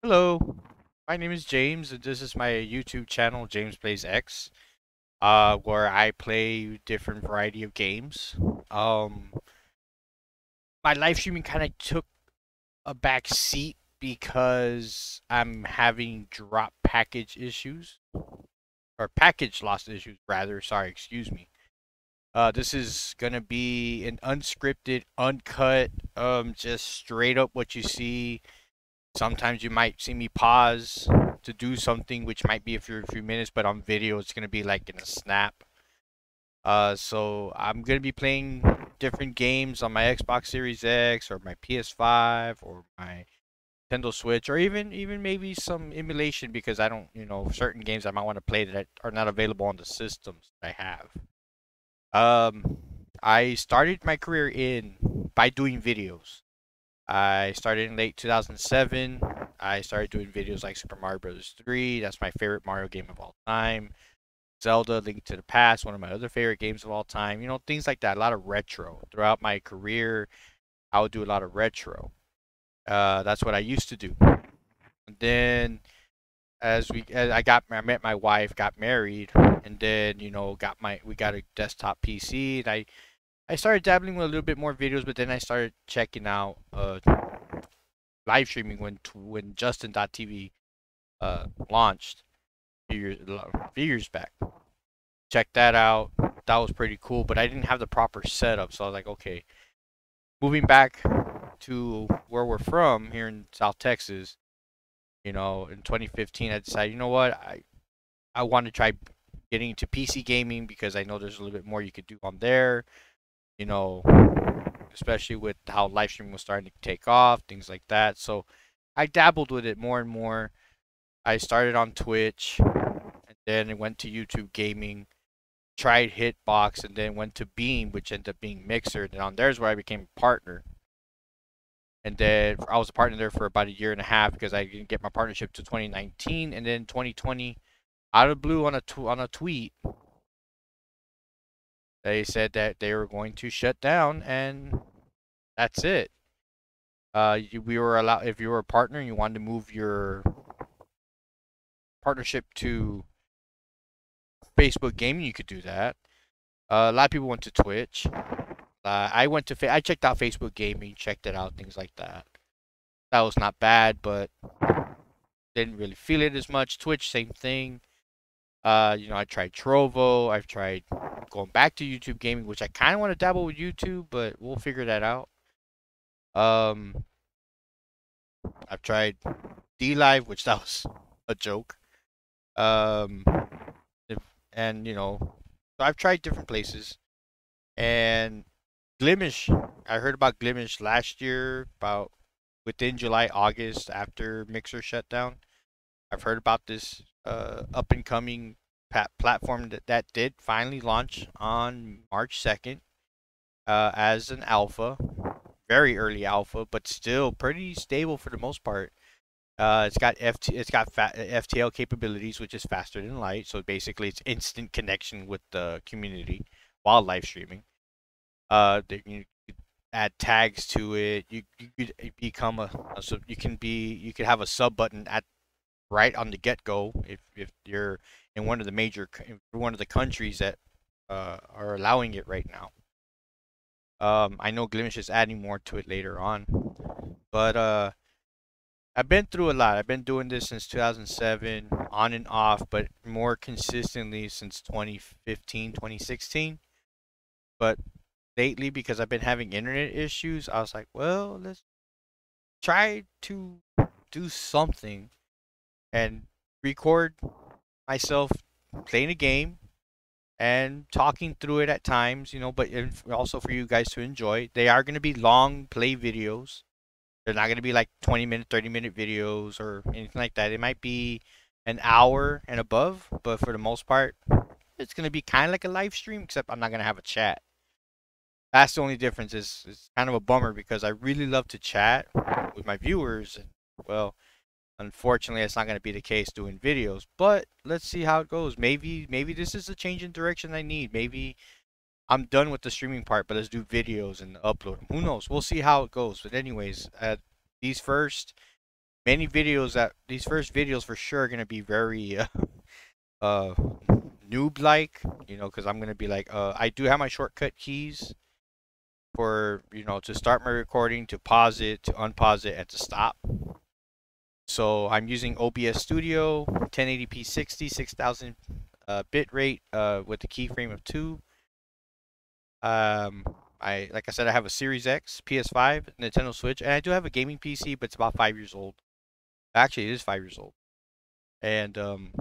Hello, my name is James, and this is my YouTube channel, James Plays X, uh, where I play different variety of games. Um, my live streaming kind of took a back seat because I'm having drop package issues, or package loss issues, rather. Sorry, excuse me. Uh, this is gonna be an unscripted, uncut, um, just straight up what you see Sometimes you might see me pause to do something, which might be for a few minutes, but on video it's gonna be like in a snap. Uh, so I'm gonna be playing different games on my Xbox Series X or my PS5 or my Nintendo Switch or even even maybe some emulation because I don't you know certain games I might want to play that are not available on the systems I have. Um, I started my career in by doing videos. I started in late 2007. I started doing videos like Super Mario Bros. 3. That's my favorite Mario game of all time. Zelda, Link to the Past, one of my other favorite games of all time. You know, things like that. A lot of retro. Throughout my career, I would do a lot of retro. Uh, that's what I used to do. And then, as we, as I got, I met my wife, got married, and then you know, got my, we got a desktop PC, and I I started dabbling with a little bit more videos, but then I started checking out uh, live streaming when when Justin.tv uh, launched a few years, a few years back. Check that out. That was pretty cool, but I didn't have the proper setup, so I was like, okay. Moving back to where we're from here in South Texas, you know, in 2015, I decided, you know what, I I want to try getting into PC gaming because I know there's a little bit more you could do on there you know, especially with how live streaming was starting to take off, things like that. So I dabbled with it more and more. I started on Twitch, and then it went to YouTube Gaming, tried Hitbox, and then went to Beam, which ended up being Mixer. And on there's where I became a partner. And then I was a partner there for about a year and a half because I didn't get my partnership to 2019, and then 2020, out of blue on a on a tweet, they said that they were going to shut down, and that's it. Uh, we were allowed if you were a partner and you wanted to move your partnership to Facebook Gaming, you could do that. Uh, a lot of people went to Twitch. Uh, I went to fa- I checked out Facebook Gaming, checked it out, things like that. That was not bad, but didn't really feel it as much. Twitch, same thing. Uh, you know, I tried Trovo. I've tried going back to YouTube gaming, which I kind of want to dabble with YouTube, but we'll figure that out. Um, I've tried DLive, which that was a joke. Um, if, and you know, so I've tried different places, and Glimesh. I heard about Glimesh last year, about within July, August, after Mixer shut down. I've heard about this uh, up and coming platform that, that did finally launch on March 2nd uh, as an alpha, very early alpha, but still pretty stable for the most part. Uh, it's got FT, it's got FTL capabilities, which is faster than light. So basically, it's instant connection with the community while live streaming. Uh, you add tags to it. You you could become a, a you can be you could have a sub button at right on the get go if if you're in one of the major one of the countries that uh, are allowing it right now. Um, I know Glimesh is adding more to it later on, but uh, I've been through a lot. I've been doing this since 2007, on and off, but more consistently since 2015, 2016. But lately, because I've been having internet issues, I was like, well, let's try to do something and record myself playing a game and talking through it at times, you know, but also for you guys to enjoy. They are going to be long play videos. They're not going to be like 20 minute, 30 minute videos or anything like that. It might be an hour and above, but for the most part, it's going to be kind of like a live stream, except I'm not going to have a chat. That's the only difference. Is it's kind of a bummer because I really love to chat with my viewers. And, well, Unfortunately, it's not going to be the case doing videos, but let's see how it goes. Maybe maybe this is a change in direction I need. Maybe I'm done with the streaming part, but let's do videos and upload them. Who knows? We'll see how it goes. But anyways, uh, these first, many videos that these first videos for sure are gonna be very uh, uh noob like, you know, because I'm gonna be like, uh, I do have my shortcut keys for you know to start my recording, to pause it, to unpause it, and to stop. So I'm using OBS Studio, 1080p 60, 6000 uh, bit rate uh, with the keyframe of two. Um, I like I said, I have a Series X, PS5, Nintendo Switch, and I do have a gaming PC, but it's about five years old. Actually, it is five years old, and um,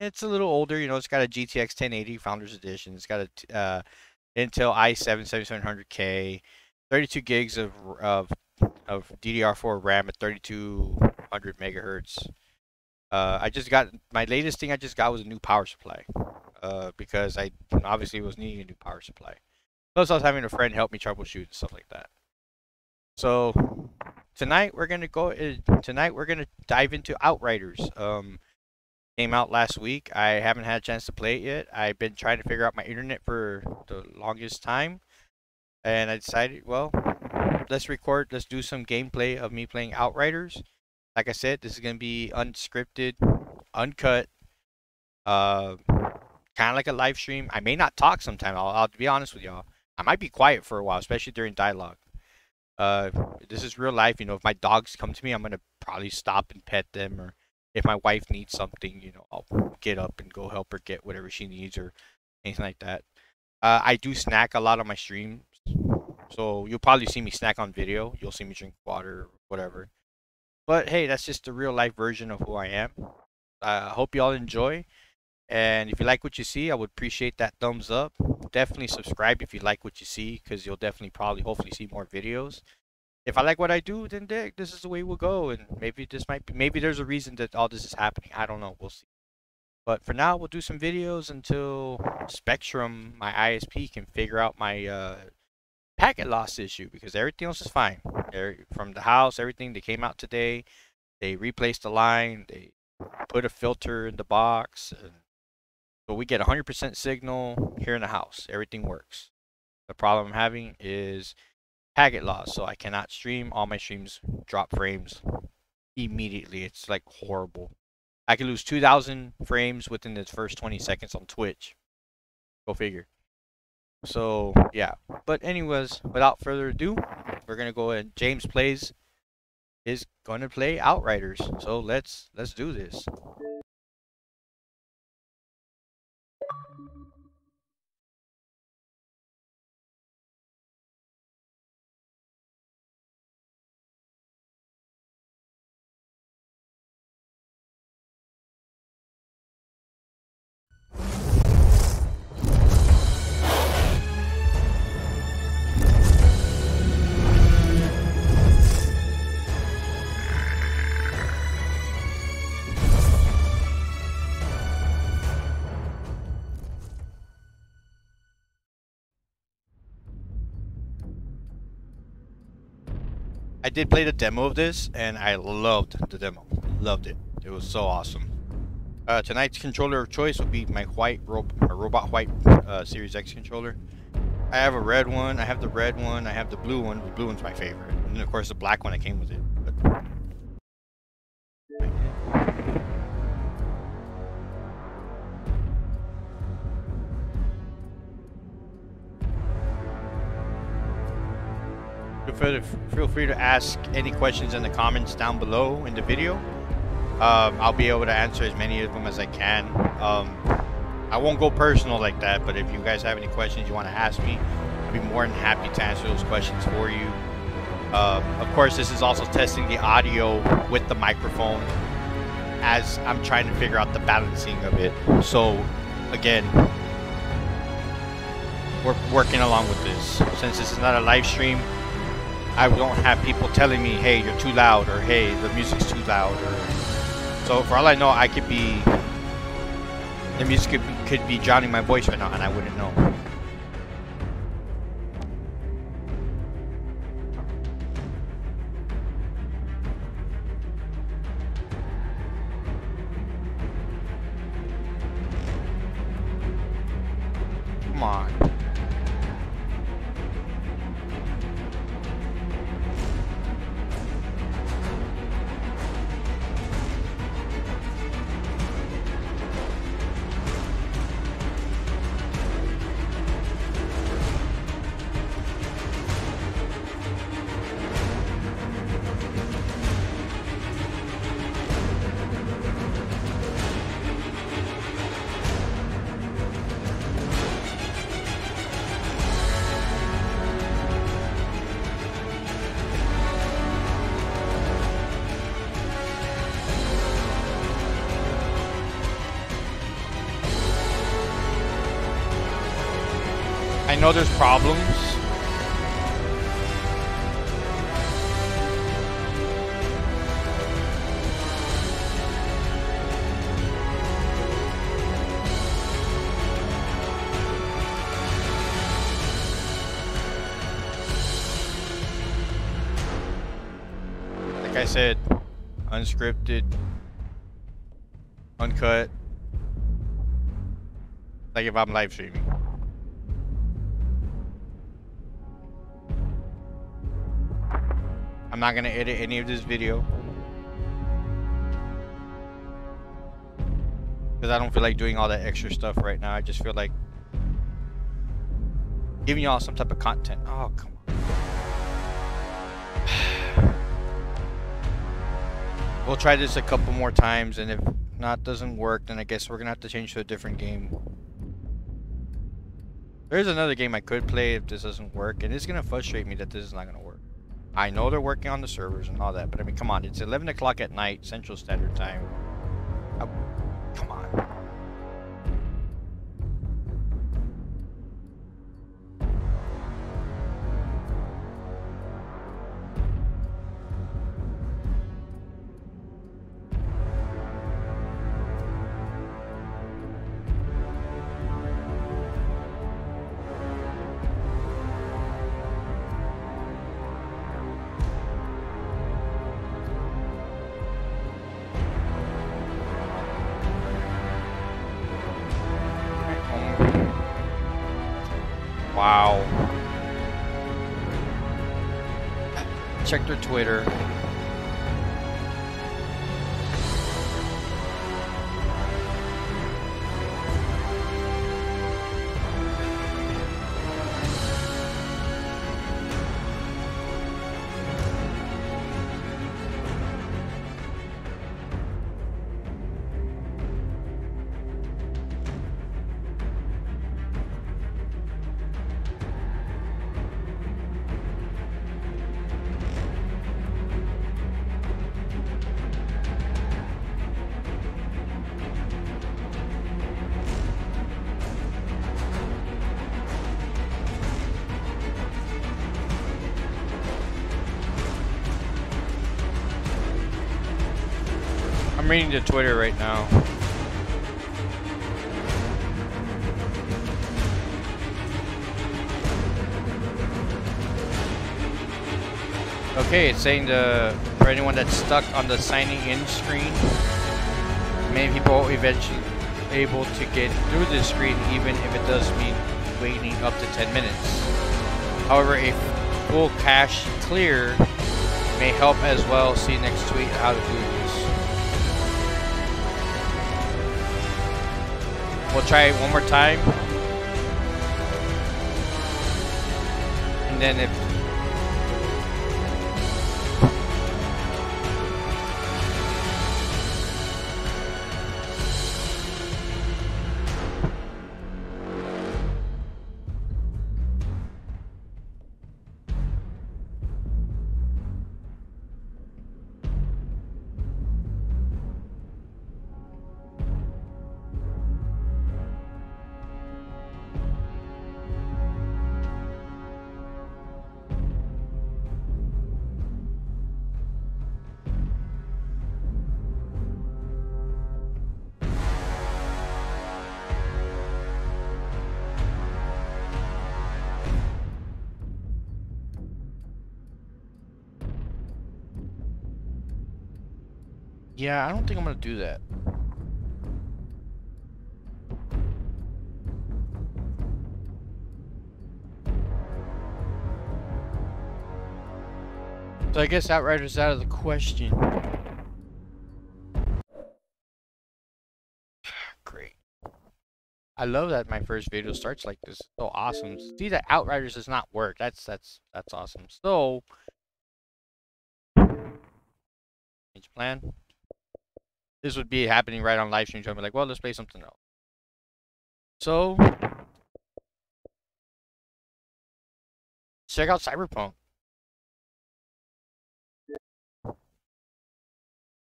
it's a little older. You know, it's got a GTX 1080 Founders Edition. It's got a uh, Intel i7 7700K, 32 gigs of of of DDR4 RAM at 3200 megahertz. Uh, I just got my latest thing. I just got was a new power supply, uh, because I obviously was needing a new power supply. Plus, I was having a friend help me troubleshoot and stuff like that. So tonight we're gonna go. Uh, tonight we're gonna dive into Outriders. Um, came out last week. I haven't had a chance to play it yet. I've been trying to figure out my internet for the longest time, and I decided, well, let's record. Let's do some gameplay of me playing Outriders. Like I said, this is gonna be unscripted, uncut. Uh, kind of like a live stream. I may not talk sometime. I'll, I'll be honest with y'all. I might be quiet for a while, especially during dialogue. Uh, this is real life. You know, if my dogs come to me, I'm gonna probably stop and pet them, or if my wife needs something, you know, I'll get up and go help her get whatever she needs or anything like that. Uh, I do snack a lot on my streams, so you'll probably see me snack on video. You'll see me drink water, whatever. But hey, that's just the real life version of who I am. I uh, hope you all enjoy. And if you like what you see, I would appreciate that thumbs up. Definitely subscribe if you like what you see, because you'll definitely probably hopefully see more videos. If I like what I do, then this is the way we'll go. And maybe this might be, maybe there's a reason that all this is happening. I don't know. We'll see. But for now, we'll do some videos until Spectrum, my ISP, can figure out my uh, packet loss issue because everything else is fine. From the house, everything, they came out today. They replaced the line. They put a filter in the box. But we get 100% signal here in the house. Everything works. The problem I'm having is packet loss. So I cannot stream. All my streams drop frames immediately. It's like horrible. I can lose 2,000 frames within the first 20 seconds on Twitch. Go figure. So, yeah. But anyways, without further ado, we're going to go ahead. James plays is going to play Outriders. So let's let's do this. I did play the demo of this, and I loved the demo. Loved it. It was so awesome. Uh, tonight's controller of choice will be my white ro robot white uh, Series X controller. I have a red one. I have the red one. I have the blue one. The blue one's my favorite, and then of course the black one that came with it. But feel free to ask any questions in the comments down below in the video. Um, I'll be able to answer as many of them as I can. Um, I won't go personal like that, but if you guys have any questions you want to ask me, I'll be more than happy to answer those questions for you. Uh, of course, this is also testing the audio with the microphone as I'm trying to figure out the balancing of it. So, again, we're working along with this. Since this is not a live stream, I don't have people telling me, hey, you're too loud, or hey, the music's too loud, or so for all I know, I could be the music could be, could be drowning my voice right now, and I wouldn't know. There's problems. Like I said, unscripted, uncut. Like if I'm live streaming. I'm not gonna edit any of this video. Because I don't feel like doing all that extra stuff right now. I just feel like giving y'all some type of content. Oh, come on. we'll try this a couple more times, and if not doesn't work, then I guess we're gonna have to change to a different game. There's another game I could play if this doesn't work, and it's gonna frustrate me that this is not gonna work. I know they're working on the servers and all that, but I mean, come on, it's 11 o'clock at night, Central Standard Time. I, come on. Wow. Check their Twitter. The Twitter right now. Okay, it's saying the for anyone that's stuck on the signing in screen, many people eventually able to get through this screen even if it does mean waiting up to 10 minutes. However, a full cache clear may help as well. See next tweet how to do We'll try it one more time. Yeah, I don't think I'm gonna do that. So I guess Outrider's out of the question. Great. I love that my first video starts like this. So awesome. See that Outriders does not work. That's that's that's awesome. So change plan this would be happening right on live stream. So I'm like, well, let's play something else. So check out Cyberpunk.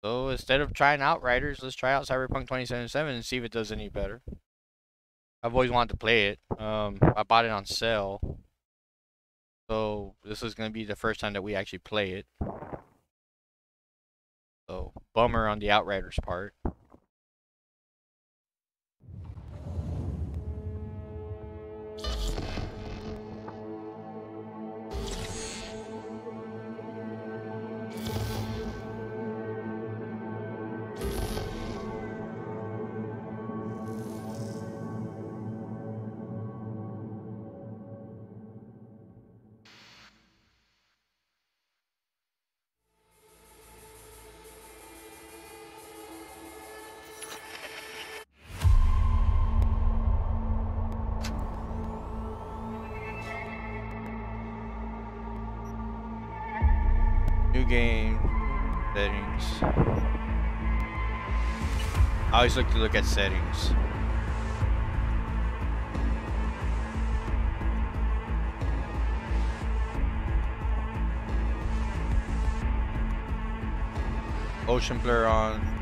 So instead of trying Outriders, let's try out Cyberpunk 2077 and see if it does any better. I've always wanted to play it. Um, I bought it on sale. So this is gonna be the first time that we actually play it. So bummer on the Outriders part. Always look to look at settings. Motion blur on.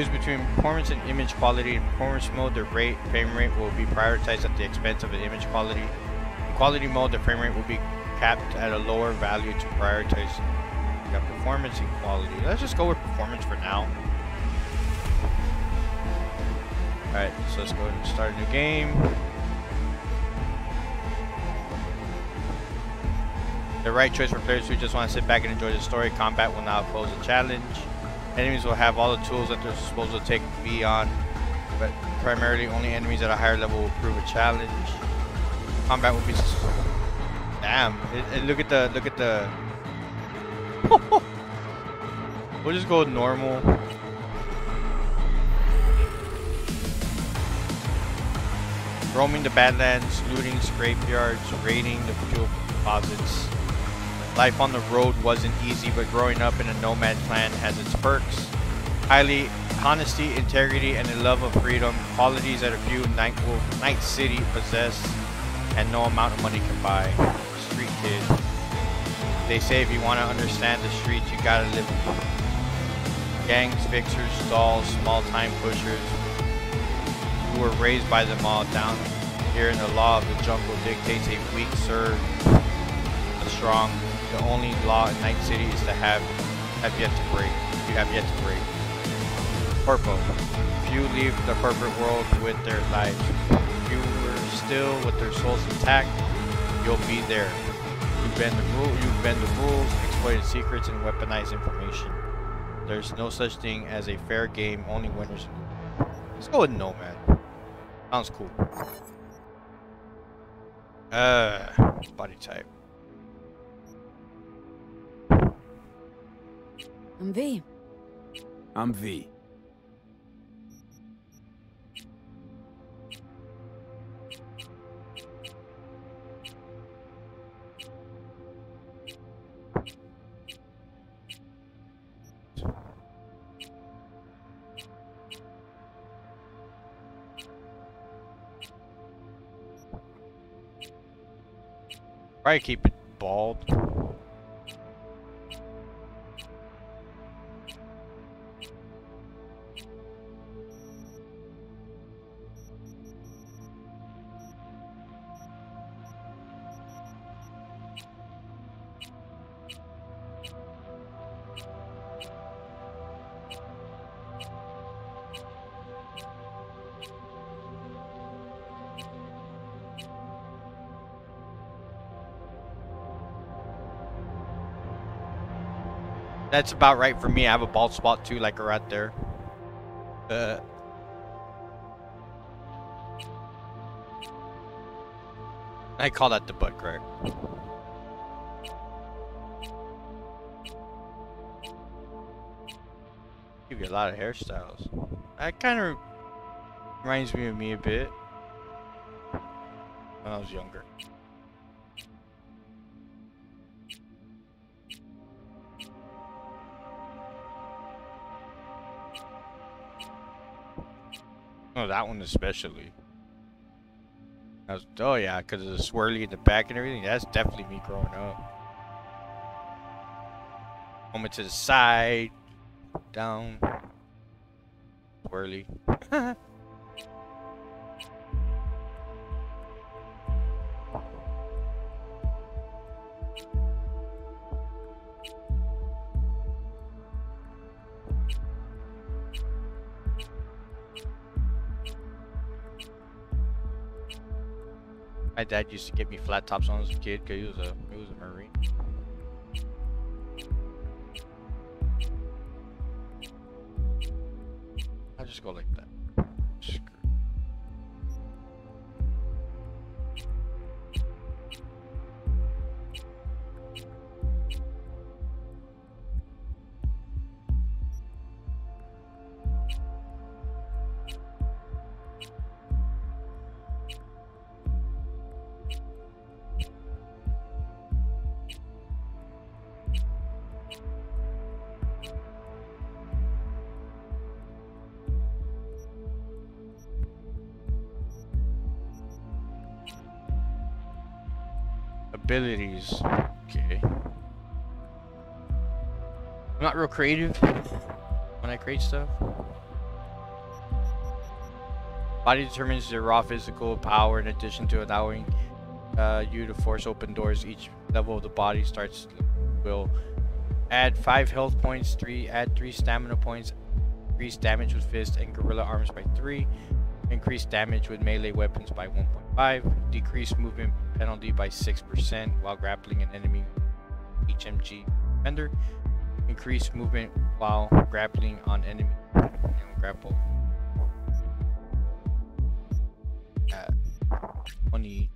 Choose between performance and image quality. In performance mode, the rate frame rate will be prioritized at the expense of the image quality. In quality mode, the frame rate will be capped at a lower value to prioritize the performance and quality. Let's just go with performance for now. Alright, so let's go ahead and start a new game. The right choice for players who just want to sit back and enjoy the story. Combat will now pose a challenge. Enemies will have all the tools at their disposal to take V on, but primarily only enemies at a higher level will prove a challenge. Combat will be. Damn! It, look at the look at the. we'll just go normal. Roaming the Badlands, looting scrapyards, raiding the fuel deposits. Life on the road wasn't easy, but growing up in a nomad clan has its perks. Highly honesty, integrity, and a love of freedom, qualities that a few Night Night City possess, and no amount of money can buy. Street kid. They say if you want to understand the streets, you gotta live them. Gangs, fixers, dolls, small-time pushers, who were raised by them all down here in the law of the jungle dictates a weak serve the strong the only law in Night City is to have have yet to break. You have yet to break. Corpo. Few leave the corporate world with their lives. Few are still with their souls intact. You'll be there. You bend the rule. You bend the rules, exploited secrets, and weaponized information. There's no such thing as a fair game. Only winners. Let's go with Nomad. Sounds cool. Uh, body type. I'm V. I'm V. Probably keep it bald. About right for me. I have a bald spot too, like right there. Uh. I call that the butt crack. Give you a lot of hairstyles. That kind of reminds me of me a bit. When I was younger. Oh, that one especially. Was, oh yeah, because of the swirly in the back and everything. That's definitely me growing up. Moment to the side, down, swirly. dad used to get me flat tops when I was a kid because he was a he was a marine. Abilities. Okay. I'm not real creative when I create stuff. Body determines your raw physical power in addition to allowing uh, you to force open doors. Each level of the body starts will add 5 health points, 3 add 3 stamina points, increase damage with fist and gorilla arms by 3, increase damage with melee weapons by 1.5, decrease movement penalty by 6% while grappling an enemy HMG defender, increase movement while grappling on enemy and grapple. At 20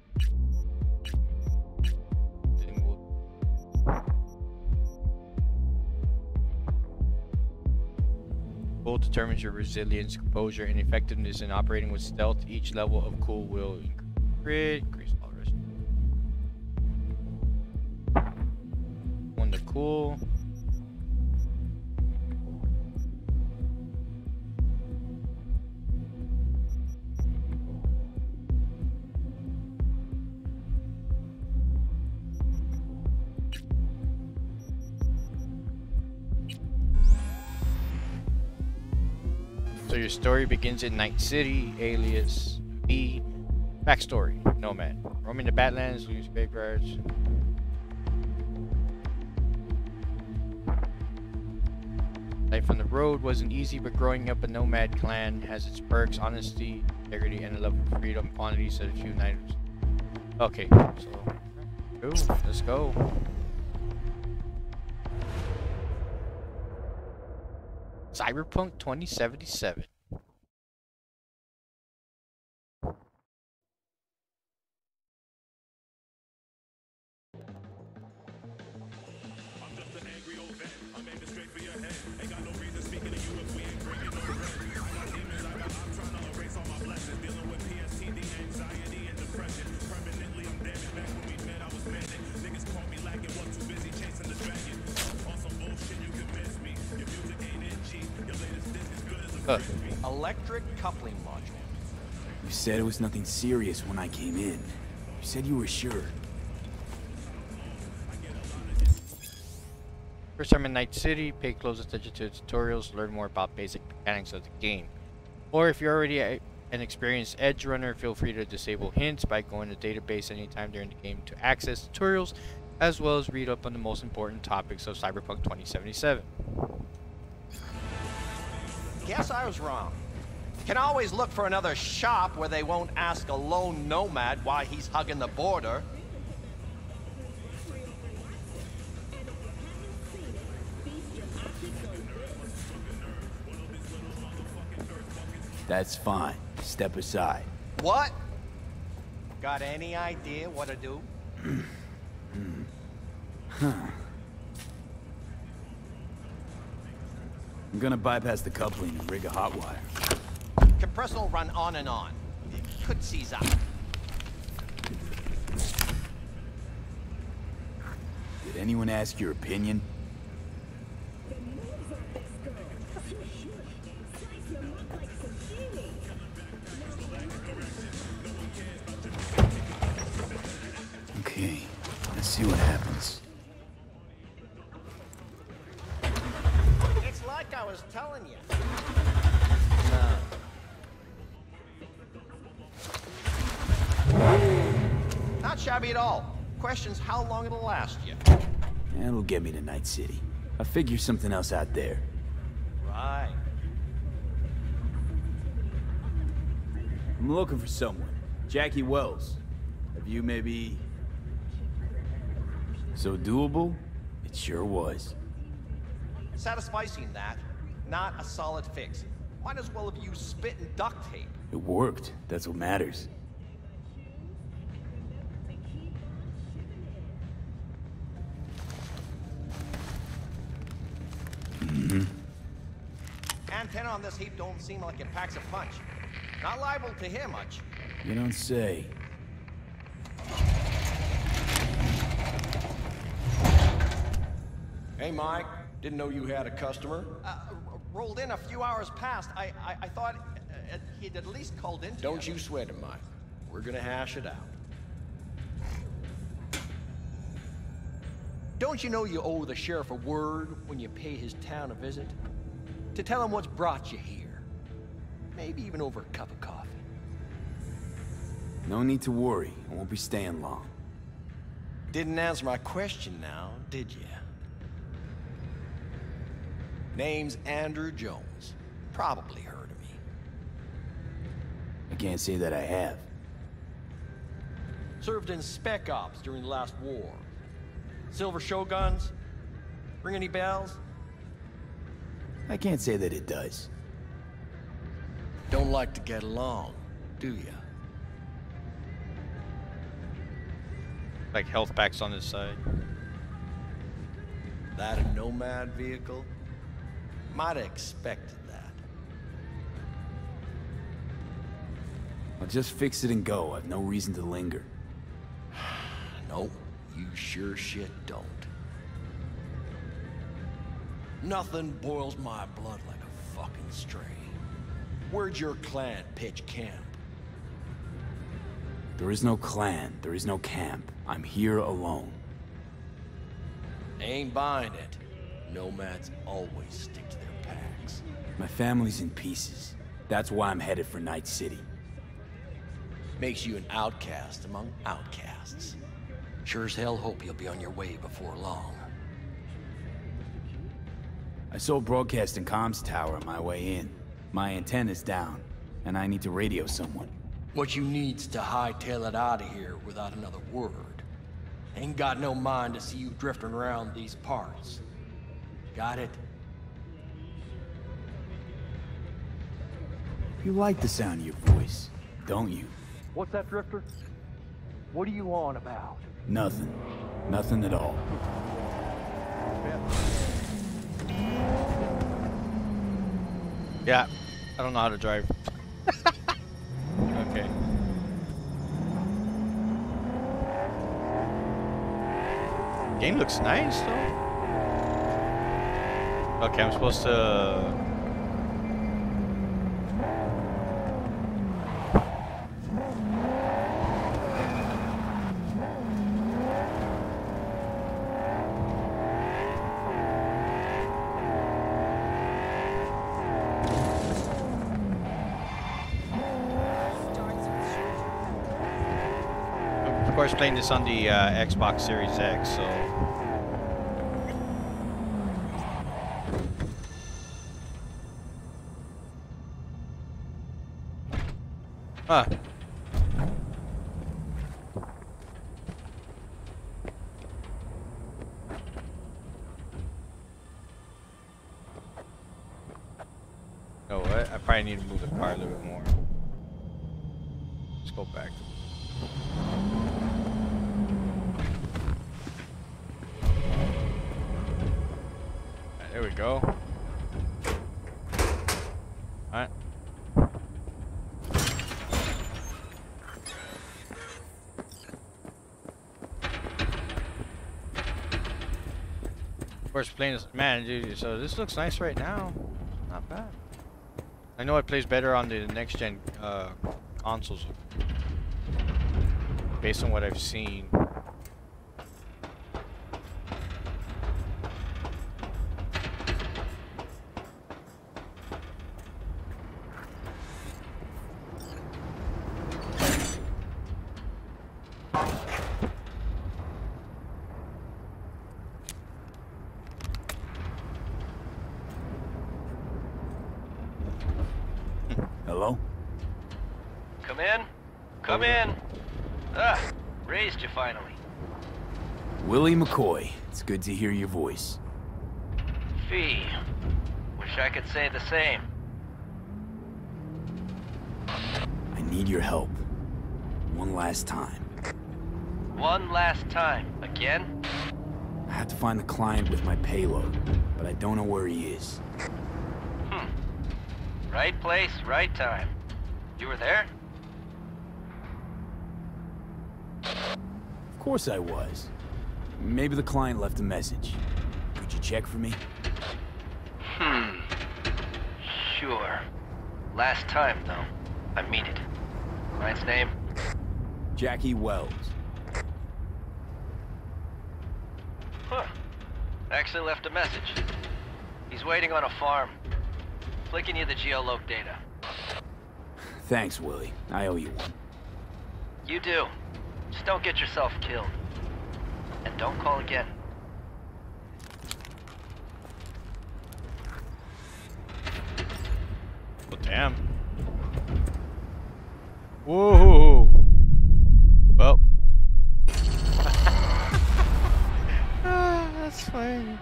Cool determines your resilience, composure, and effectiveness in operating with stealth. Each level of cool will increase, cool. So your story begins in Night City, alias V. Backstory: Nomad, roaming the Badlands, losing graveyards. Road wasn't easy, but growing up a nomad clan has its perks: honesty, integrity, and a love for freedom. Quantity set a few nights. Okay, so cool. Let's go. Cyberpunk 2077. You said it was nothing serious when I came in. You said you were sure. First time in Night City, pay close attention to the tutorials, learn more about basic mechanics of the game. Or if you're already a, an experienced edge runner, feel free to disable hints by going to database anytime during the game to access tutorials, as well as read up on the most important topics of Cyberpunk 2077. Guess I was wrong. Can always look for another shop where they won't ask a lone nomad why he's hugging the border. That's fine. Step aside. What? Got any idea what to do? I'm gonna bypass the coupling and rig a hot wire. Compressor will run on and on. It could seize up. Did anyone ask your opinion? Get me to Night City. I figure something else out there. Right. I'm looking for someone. Jackie Wells. Have you maybe... So doable? It sure was. Satisficing that, not a solid fix. Might as well have used spit and duct tape. It worked. That's what matters. Antenna on this heap don't seem like it packs a punch. Not liable to hear much. You don't say. Hey, Mike. Didn't know you had a customer. Uh, rolled in a few hours past. I, I, I thought uh, uh, he'd at least called in. Don't you sweat it, Mike. We're gonna hash it out. Don't you know you owe the sheriff a word when you pay his town a visit? To tell him what's brought you here. Maybe even over a cup of coffee. No need to worry. I won't be staying long. Didn't answer my question now, did you? Name's Andrew Jones. Probably heard of me. I can't say that I have. Served in Spec Ops during the last war. Silver Shoguns? Ring any bells? I can't say that it does. Don't like to get along, do you? Like health packs on his side. That a nomad vehicle? Might have expected that. I'll just fix it and go. I've no reason to linger. Nope, you sure shit don't. Nothing boils my blood like a fucking stray. Where'd your clan pitch camp? There is no clan. There is no camp. I'm here alone. Ain't buying it. Nomads always stick to their packs. My family's in pieces. That's why I'm headed for Night City. Makes you an outcast among outcasts. Sure as hell hope you'll be on your way before long. I saw broadcasting comms tower on my way in. My antenna's down, and I need to radio someone. What you need's to hightail it out of here without another word. Ain't got no mind to see you drifting around these parts. Got it? You like the sound of your voice, don't you? What's that, Drifter? What are you on about? Nothing. Nothing at all. Yeah, I don't know how to drive. okay. Game looks nice though. Okay, I'm supposed to. Of course, playing this on the uh, Xbox Series X, so. Huh. Oh, what? I probably need to move the car a little bit more. Let's go back. Alright, There we go. Alright. Of course, playing this, man, dude, so this looks nice right now. Not bad. I know it plays better on the next gen uh, consoles, based on what I've seen. Hello? Come in. Come in. Ah, raised you finally. Willie McCoy. It's good to hear your voice. V. Wish I could say the same. I need your help. One last time. One last time. Again? I have to find the client with my payload, but I don't know where he is. Right place, right time. You were there? Of course I was. Maybe the client left a message. Could you check for me? Hmm. Sure. Last time, though. I mean it. Client's name? Jackie Wells. Huh. Actually left a message. He's waiting on a farm. Flicking you the geoloc data. Thanks, Willie. I owe you one. You do. Just don't get yourself killed. And don't call again. Well, damn. Whoa. Well. ah, that's fine.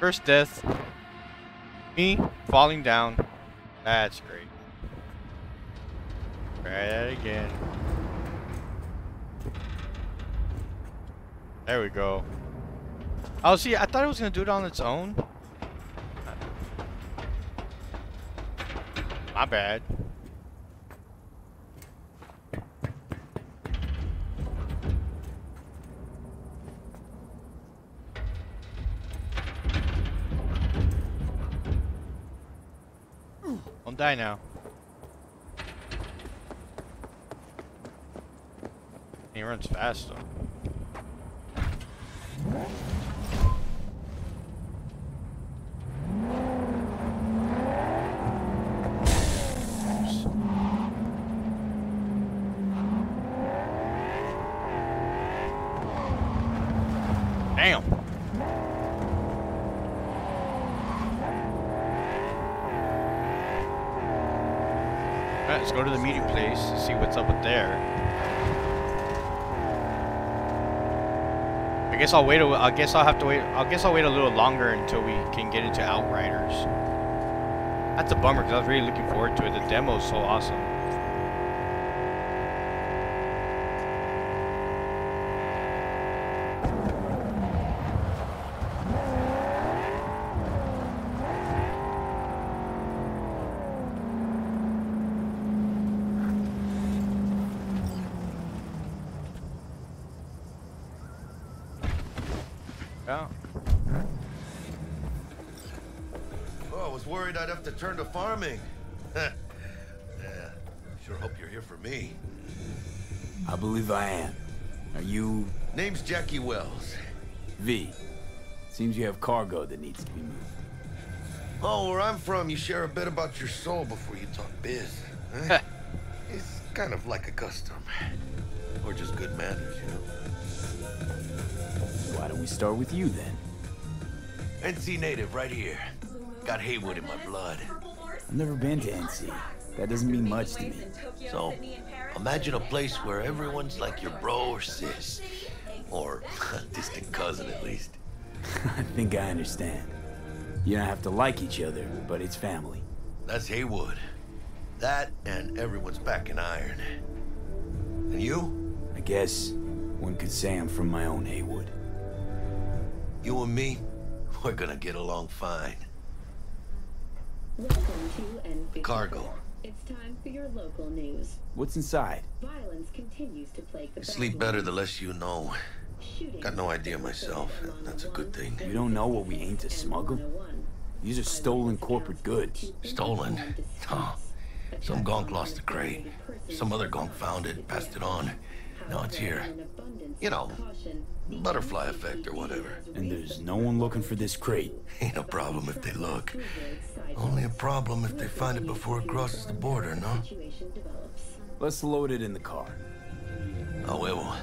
First death. Me falling down. That's great. Try that again. There we go. Oh, see, I thought it was gonna do it on its own. My bad. Don't die now. He runs fast though. Damn. Alright, let's go to the meeting place, to see what's up with there. I guess I'll wait. A, I guess I'll have to wait. I guess I'll wait a little longer until we can get into Outriders. That's a bummer because I was really looking forward to it. The demo's so awesome. Yeah. Oh, I was worried I'd have to turn to farming. yeah, sure hope you're here for me. I believe I am. Are you Name's Jackie Wells. V? Seems you have cargo that needs to be moved. Oh, where I'm from, you share a bit about your soul before you talk biz. huh? it's kind of like a custom. Or just good manners, you know? We start with you then? NC native right here. Got Heywood in my blood. I've never been to NC. That doesn't mean much to me. So, imagine a place where everyone's like your bro or sis. Or a distant cousin, at least. I think I understand. You don't have to like each other, but it's family. That's Heywood. That and everyone's back in iron. And you? I guess one could say I'm from my own Heywood. You and me, we're gonna get along fine. Welcome to N54. Cargo. It's time for your local news. What's inside? Violence continues to plague the You sleep better the less you know. Shootings Got no idea myself. That's a good thing. You don't know what we aim to smuggle? These are stolen corporate goods. Stolen? Huh. some gonk lost the crate. Some other gonk found it, passed it on. Now it's here. You know, butterfly effect or whatever. And there's no one looking for this crate. Ain't a problem if they look. Only a problem if they find it before it crosses the border, no? Let's load it in the car. Oh, a huevo.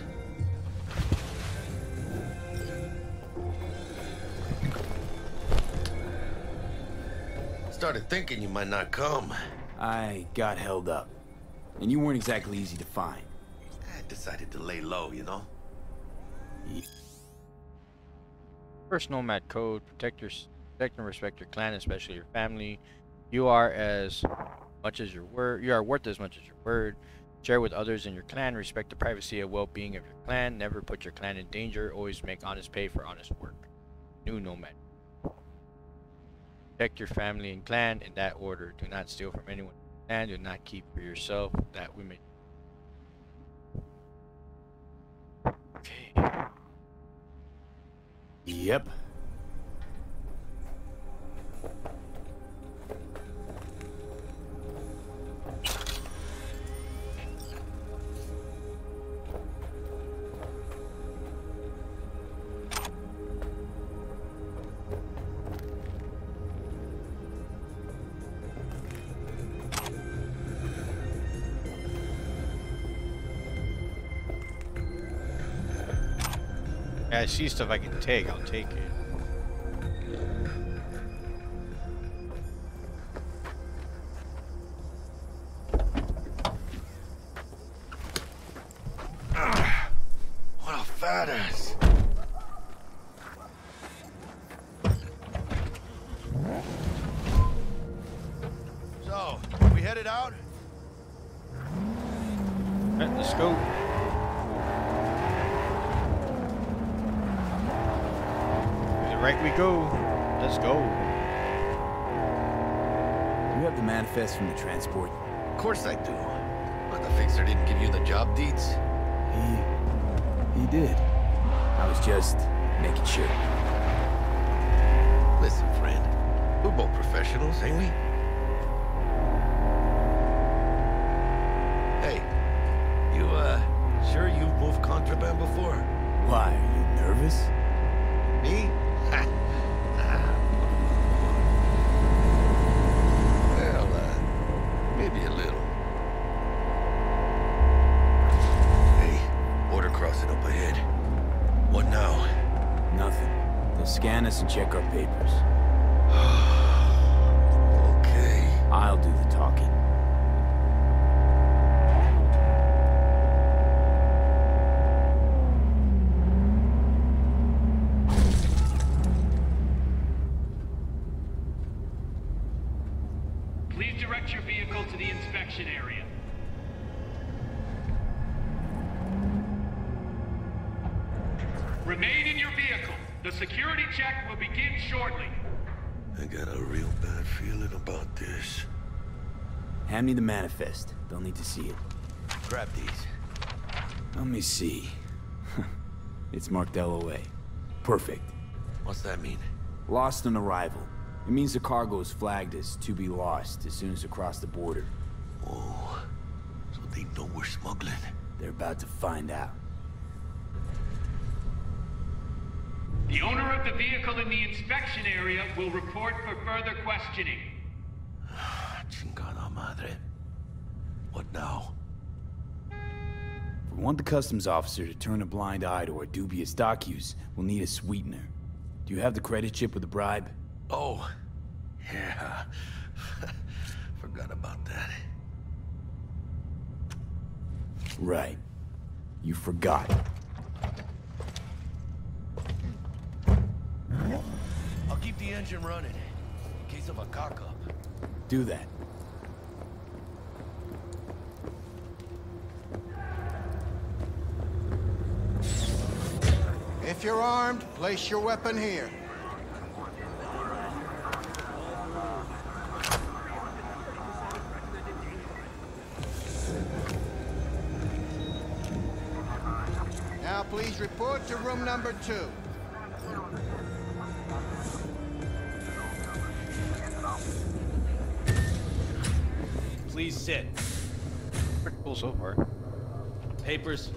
Started thinking you might not come. I got held up. And you weren't exactly easy to find. I decided to lay low, you know? First nomad code, protect your protect and respect your clan, especially your family. You are as much as your word you are worth as much as your word. Share with others in your clan, respect the privacy and well being of your clan, never put your clan in danger, always make honest pay for honest work. New nomad. Protect your family and clan in that order. Do not steal from anyone and do not keep for yourself that we may Okay. Yep. Yeah, see stuff I can take, I'll take it. And check our papers. Manifest. They'll need to see it. Grab these. Let me see. it's marked LOA. Perfect. What's that mean? Lost on arrival. It means the cargo is flagged as to be lost as soon as it across the border. Oh, so they know we're smuggling. They're about to find out. The owner of the vehicle in the inspection area will report for further questioning. Chingada madre. What now? If we want the customs officer to turn a blind eye to our dubious dock use, we'll need a sweetener. Do you have the credit chip with the bribe? Oh, yeah. Forgot about that. Right. You forgot. I'll keep the engine running in case of a cock-up. Do that. If you're armed, place your weapon here. Now please report to room number two. Please sit. Pretty cool so far. Papers?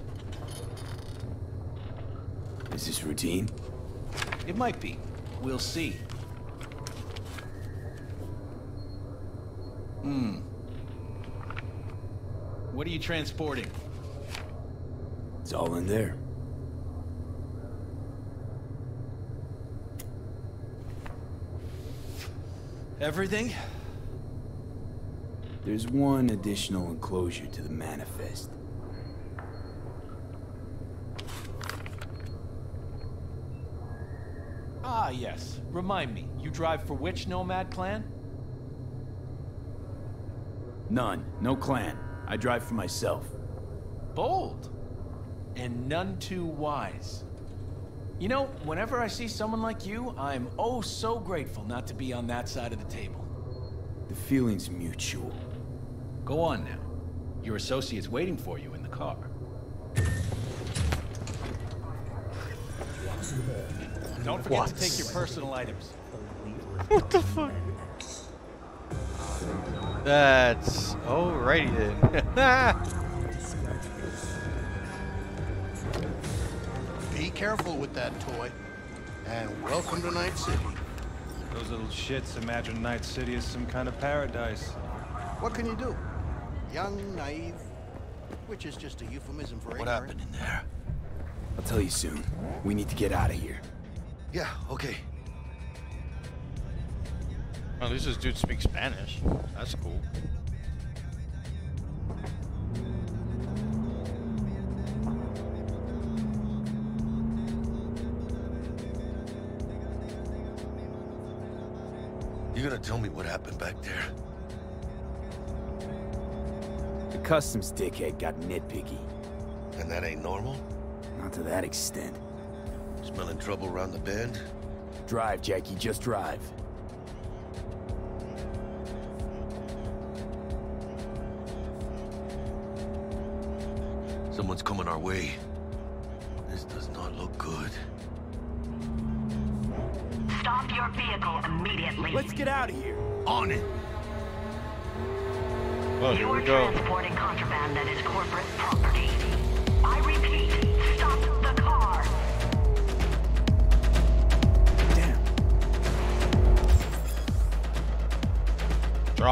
Is this routine? It might be. We'll see. Hmm. What are you transporting? It's all in there. Everything? There's one additional enclosure to the manifest. Ah, yes. Remind me, you drive for which Nomad clan? None. No clan. I drive for myself. Bold. And none too wise. You know, whenever I see someone like you, I'm oh so grateful not to be on that side of the table. The feeling's mutual. Go on now. Your associate's waiting for you in the car. Don't forget What? to take your personal items. What the fuck? That's alrighty then. Be careful with that toy. And welcome to Night City. Those little shits imagine Night City as some kind of paradise. What can you do? Young, naive, which is just a euphemism for What ignorant. happened in there? I'll tell you soon. We need to get out of here. Yeah, okay. At least this dude speaks Spanish. That's cool. You gonna tell me what happened back there? The customs dickhead got nitpicky. And that ain't normal? Not to that extent. Smelling trouble around the bend? Drive, Jackie, just drive. Someone's coming our way. This does not look good. Stop your vehicle immediately. Let's get out of here. On it! Well, here you are go. transporting contraband that is corporate property.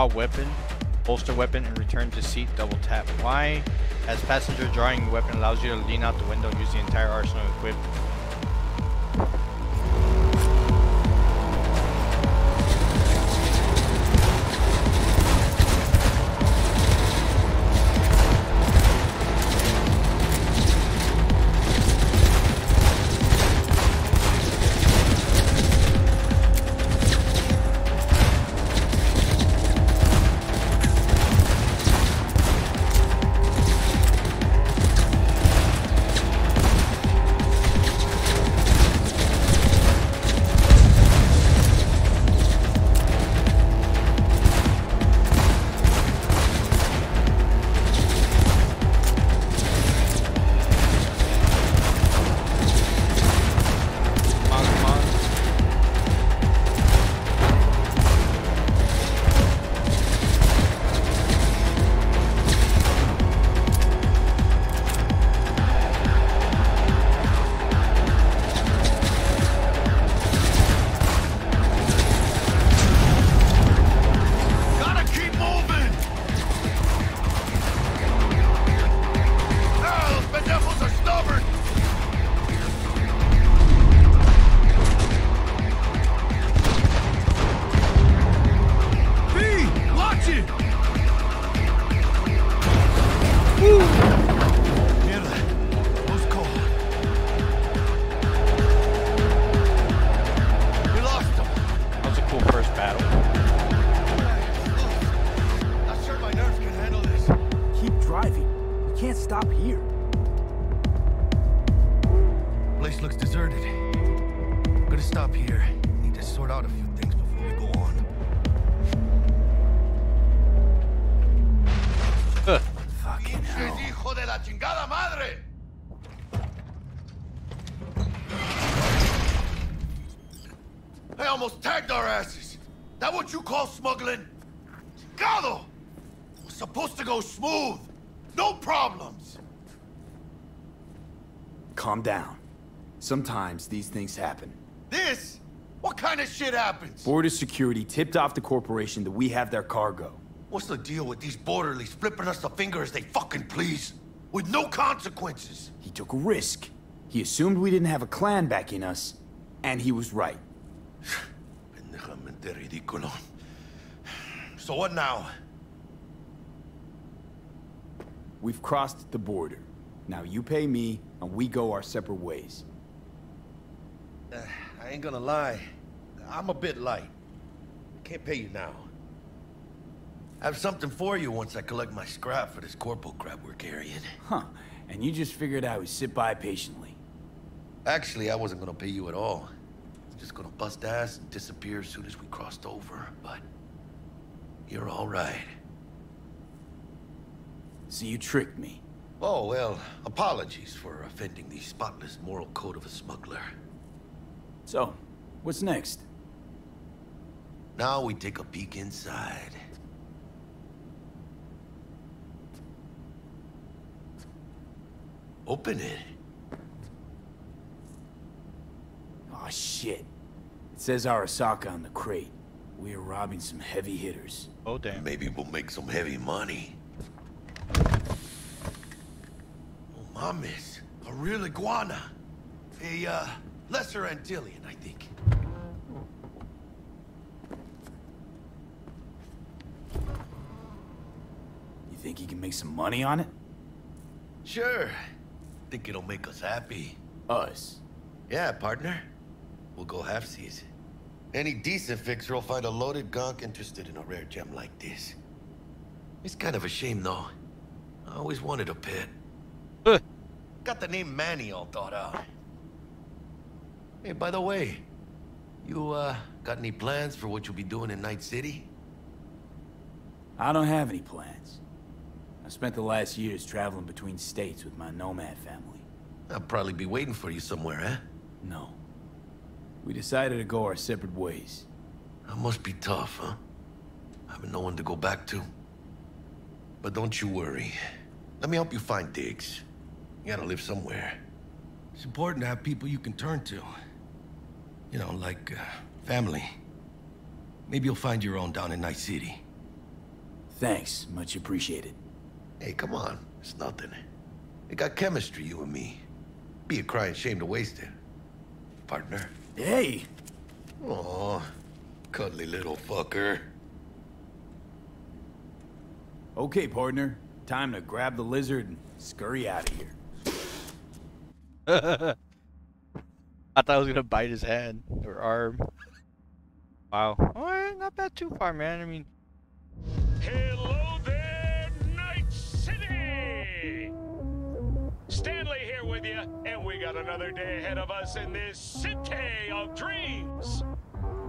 Draw weapon, holster weapon, and return to seat. Double tap. Why? As passenger drawing weapon allows you to lean out the window and use the entire arsenal equipped. Sometimes these things happen. This? What kind of shit happens? Border security tipped off the corporation that we have their cargo. What's the deal with these borderlies flipping us the finger as they fucking please? With no consequences. He took a risk. He assumed we didn't have a clan backing us, and he was right. So what now? we've crossed the border. Now you pay me, and we go our separate ways. Uh, I ain't gonna lie. I'm a bit light. Can't pay you now. I have something for you once I collect my scrap for this corporal crap we're carrying. Huh. And you just figured I would sit by patiently. Actually, I wasn't gonna pay you at all. I was just gonna bust ass and disappear as soon as we crossed over, but... You're all right. So you tricked me. Oh, well, apologies for offending the spotless moral code of a smuggler. So, what's next? Now we take a peek inside. Open it. Oh shit. It says Arasaka on the crate. We are robbing some heavy hitters. Oh damn. Maybe we'll make some heavy money. Oh, mames. A real iguana. A, uh, lesser Antillean, I think. You think he can make some money on it? Sure. Think it'll make us happy. Us? Yeah, partner. We'll go halfsies. Any decent fixer will find a loaded gonk interested in a rare gem like this. It's kind of a shame, though. I always wanted a pet. Got the name Manny all thought out. Hey, by the way, you, uh, got any plans for what you'll be doing in Night City? I don't have any plans. I spent the last years traveling between states with my nomad family. I'll probably be waiting for you somewhere, eh? No. We decided to go our separate ways. That must be tough, huh? Having no one to go back to. But don't you worry. Let me help you find digs. You gotta live somewhere. It's important to have people you can turn to. You know, like, uh, family. Maybe you'll find your own down in Night City. Thanks, much appreciated. Hey, come on. It's nothing. It got chemistry, you and me. Be a crying shame to waste it. Partner. Hey! Aw, cuddly little fucker. Okay, partner. Time to grab the lizard and scurry out of here. I thought I was gonna bite his hand or arm. Wow. Oh, eh, not bad too far, man. I mean, Hello there, Night City! Stanley here with you, and we got another day ahead of us in this city of dreams.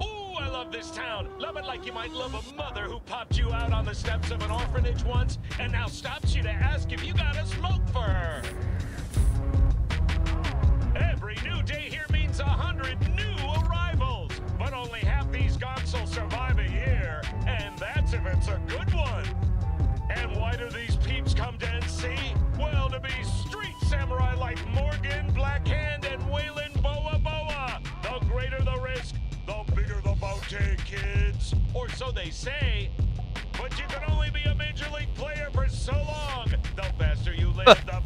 Ooh, I love this town. Love it like you might love a mother who popped you out on the steps of an orphanage once and now stops you to ask if you got a smoke for her. Every new day here a hundred new arrivals, but only half these gonks will survive a year, and that's if it's a good one. And why do these peeps come to NC? Well, to be street samurai like Morgan, Blackhand, and Weyland Boa Boa. The greater the risk, the bigger the bounty, kids. Or so they say. But you can only be a major league player for so long. The faster you live, the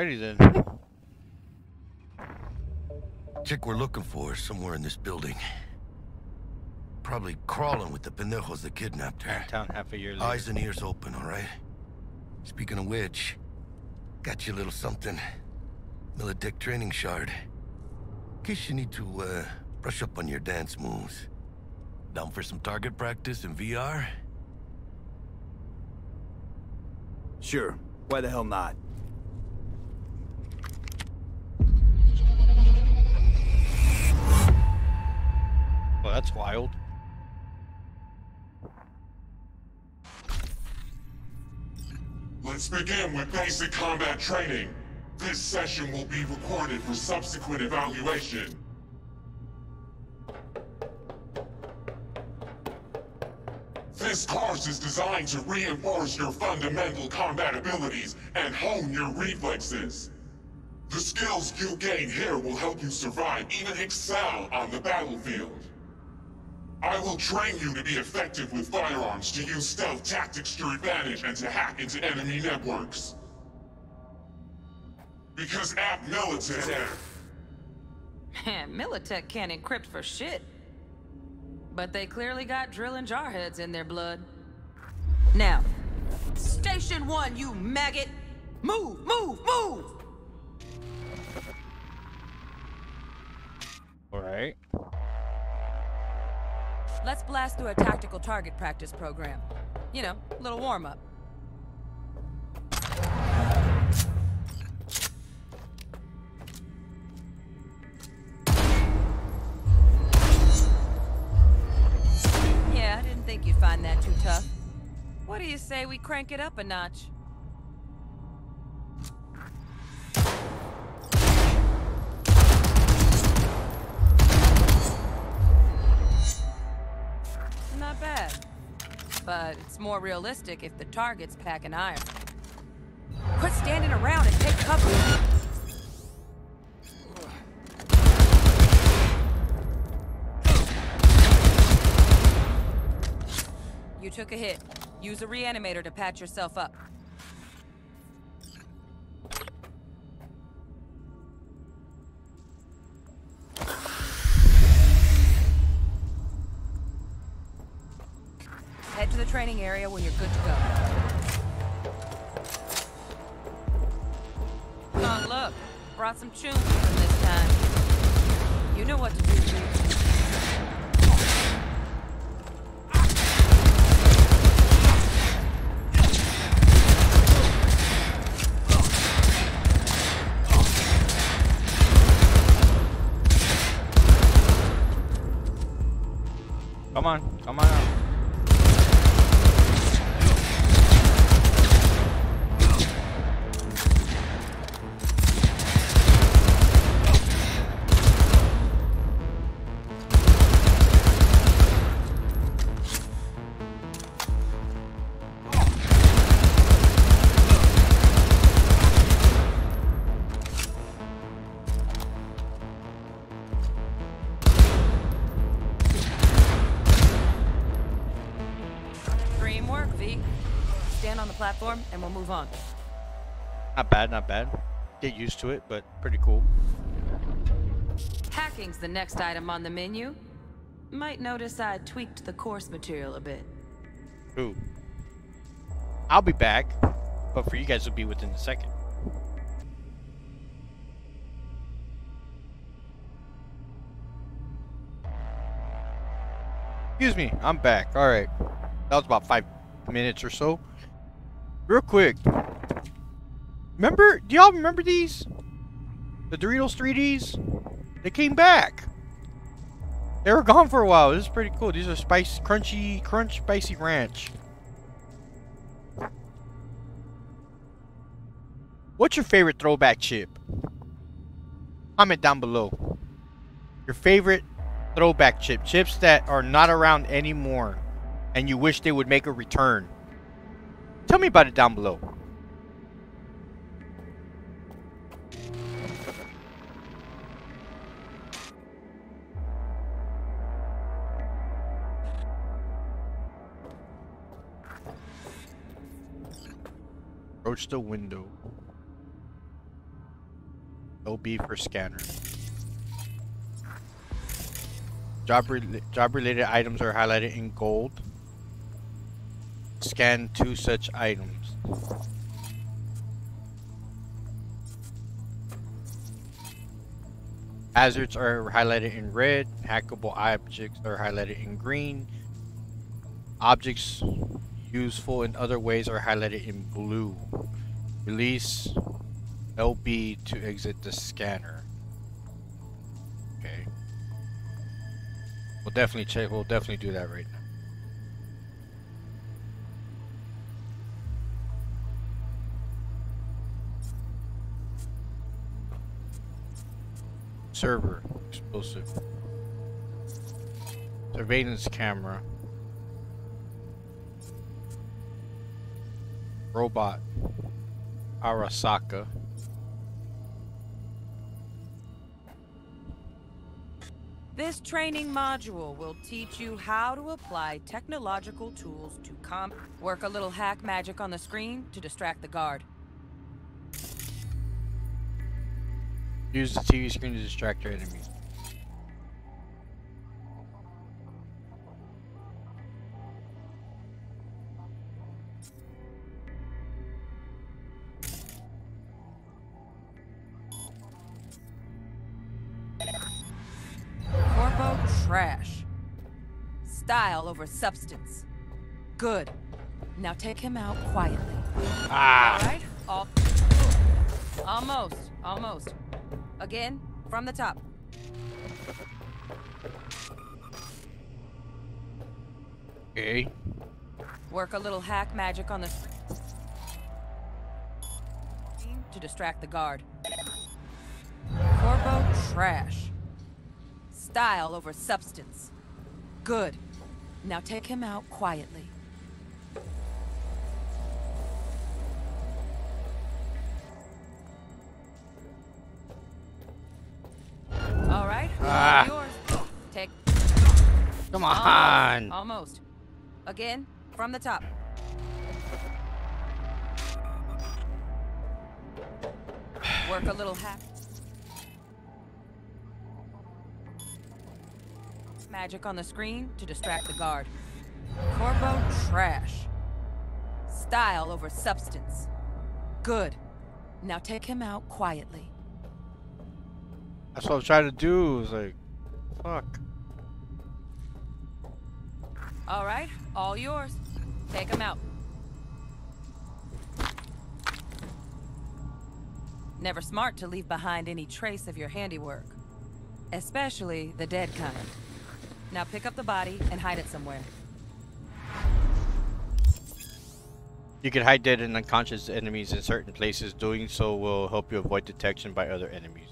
alrighty then. Chick we're looking for is somewhere in this building. Probably crawling with the pendejos that kidnapped her. Town half a year later. Eyes and ears open, all right? Speaking of which, got you a little something. Militech training shard. In case you need to, uh, brush up on your dance moves. Down for some target practice in VR? Sure. Why the hell not? Well, that's wild. Let's begin with basic combat training. This session will be recorded for subsequent evaluation. This course is designed to reinforce your fundamental combat abilities and hone your reflexes. The skills you gain here will help you survive, even excel on the battlefield. I will train you to be effective with firearms, to use stealth tactics to advantage, and to hack into enemy networks. Because at Militech... Man, Militech can't encrypt for shit. But they clearly got drill and jarheads in their blood. Now, Station 1, you maggot! Move, move, move! Alright. Let's blast through a tactical target practice program. You know, a little warm-up. Yeah, I didn't think you'd find that too tough. What do you say we crank it up a notch? Not bad. But it's more realistic if the target's packing iron. Quit standing around and take cover. You took a hit. Use a reanimator to patch yourself up. Area when you're good to go. Oh, look. Brought some tunes this time. You know what to do, used to it, but pretty cool. Hacking's the next item on the menu. Might notice I tweaked the course material a bit. Ooh. I'll be back, but for you guys it'll be within a second. Excuse me, I'm back. Alright. That was about five minutes or so. Real quick. Remember, do y'all remember these? The Doritos 3Ds? They came back. They were gone for a while. This is pretty cool. These are spice, crunchy, crunch, spicy ranch. What's your favorite throwback chip? Comment down below. Your favorite throwback chip. Chips that are not around anymore and you wish they would make a return. Tell me about it down below. Approach the window. LB for scanner. Job, re job related items are highlighted in gold. Scan two such items. Hazards are highlighted in red. Hackable objects are highlighted in green. Objects useful in other ways are highlighted in blue. Release LB to exit the scanner. Okay. We'll definitely check. We'll definitely do that right now. server. Explosive. Surveillance camera. Robot. Arasaka. This training module will teach you how to apply technological tools to comp work a little hack magic on the screen to distract the guard. Use the TV screen to distract your enemies. Over substance. Good. Now take him out quietly. Ah. All right. All. Almost. Almost. Again, from the top. Okay. Work a little hack magic on the to distract the guard. Corpo trash. Style over substance. Good. Now take him out quietly. All right. Ah. Yours. Take. Come Almost, on. Almost. Again, from the top. Work a little hack. Magic on the screen to distract the guard. Corpo trash. Style over substance. Good. Now take him out quietly. That's what I'm trying to do. Was like, fuck. All right, all yours. Take him out. Never smart to leave behind any trace of your handiwork. Especially the dead kind. Now pick up the body and hide it somewhere. You can hide dead and unconscious enemies in certain places. Doing so will help you avoid detection by other enemies.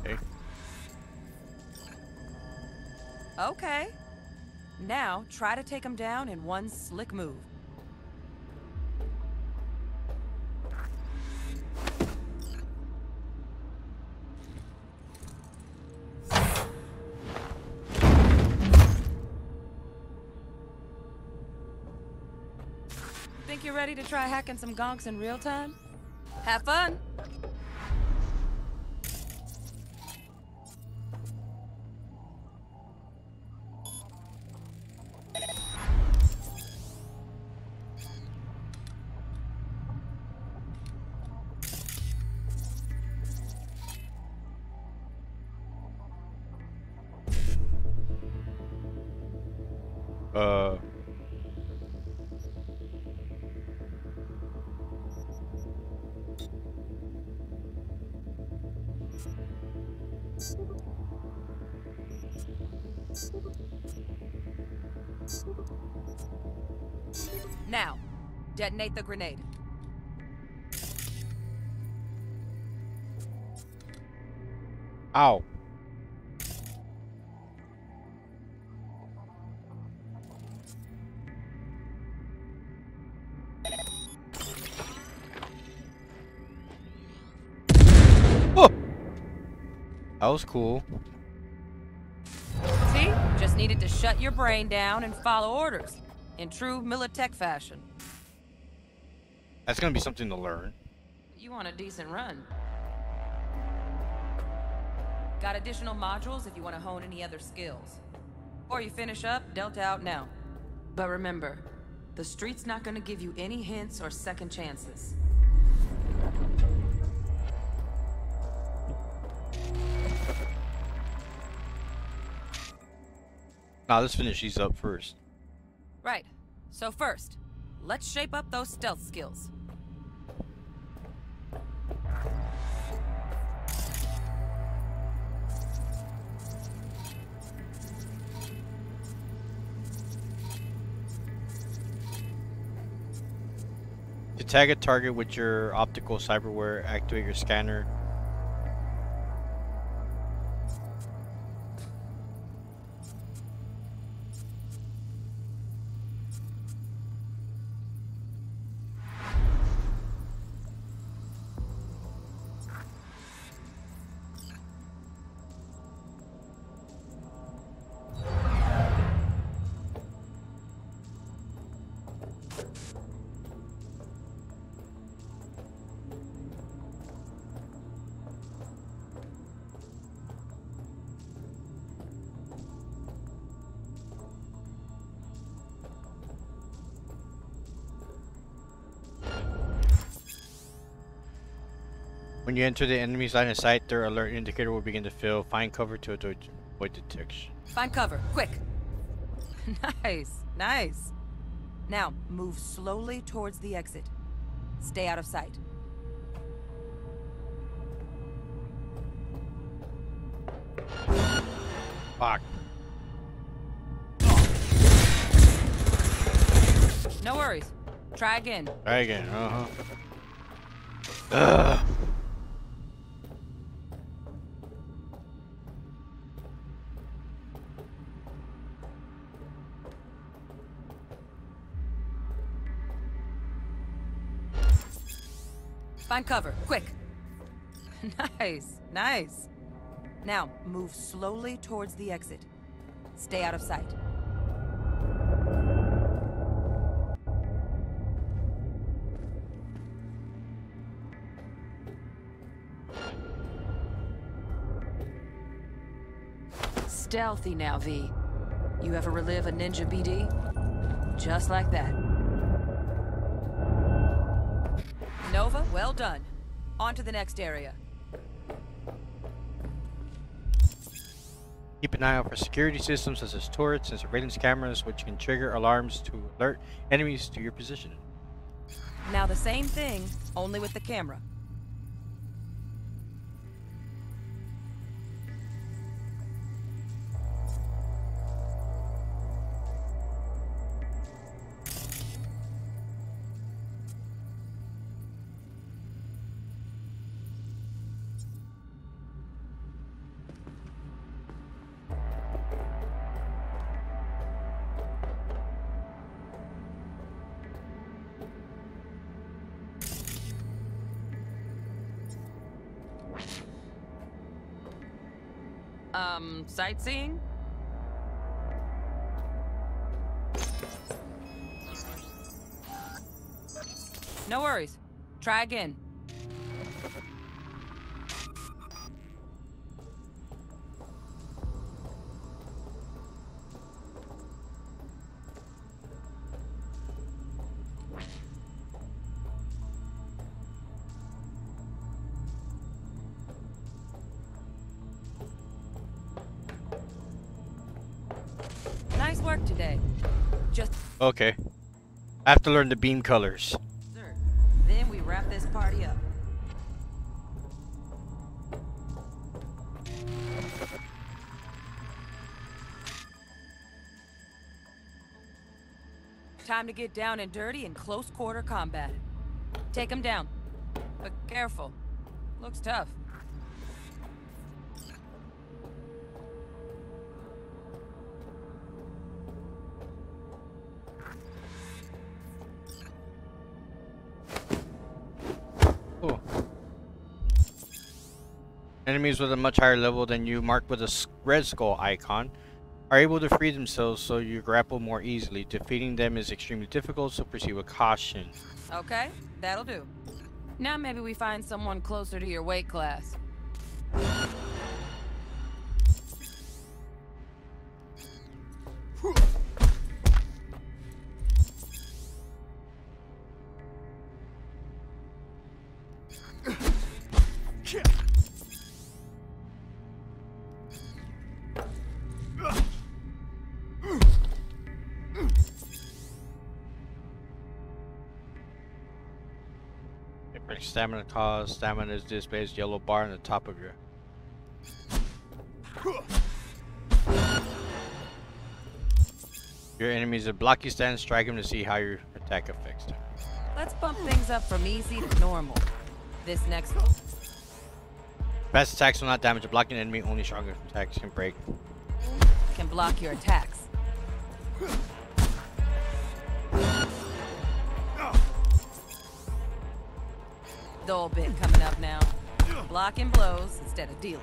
Okay. Okay. Now, try to take them down in one slick move. You're ready to try hacking some gonks in real time? Have fun! Detonate the grenade. Ow. Oh! That was cool. See? Just needed to shut your brain down and follow orders. In true Militech fashion. That's gonna be something to learn. You want a decent run. Got additional modules if you want to hone any other skills. Or you finish up, Delta out now. But remember, the street's not gonna give you any hints or second chances. Now let's finish these up first. Right. So first, let's shape up those stealth skills. Tag a target with your optical cyberware, activate your scanner. When you enter the enemy's line of sight, their alert indicator will begin to fill. Find cover to avoid detection. Find cover, quick. nice, nice. Now, move slowly towards the exit. Stay out of sight. Fuck. No worries. Try again. Try again. Uh huh. Ugh. Find cover, quick. nice, nice. Now, move slowly towards the exit. Stay out of sight. Stealthy now, V. You ever relive a ninja BD? Just like that. Nova, well done. On to the next area. Keep an eye out for security systems such as turrets and surveillance cameras, which can trigger alarms to alert enemies to your position. Now the same thing, only with the camera. Sightseeing? No worries. Try again. Okay. I have to learn the beam colors. sir. Then we wrap this party up. Time to get down and dirty in close quarter combat. Take him down. But careful. Looks tough. Enemies with a much higher level than you, marked with a red skull icon, are able to free themselves so you grapple more easily. Defeating them is extremely difficult, so proceed with caution. Okay, that'll do. Now maybe we find someone closer to your weight class. Stamina cost. Stamina is displayed as yellow bar on the top of your. Your enemies a blocky stand, strike them to see how your attack affects them. Let's bump things up from easy to normal. This next Best attacks will not damage a blocking enemy. Only stronger attacks can break. can block your attacks. Dull bit coming up now. Blocking blows instead of dealing.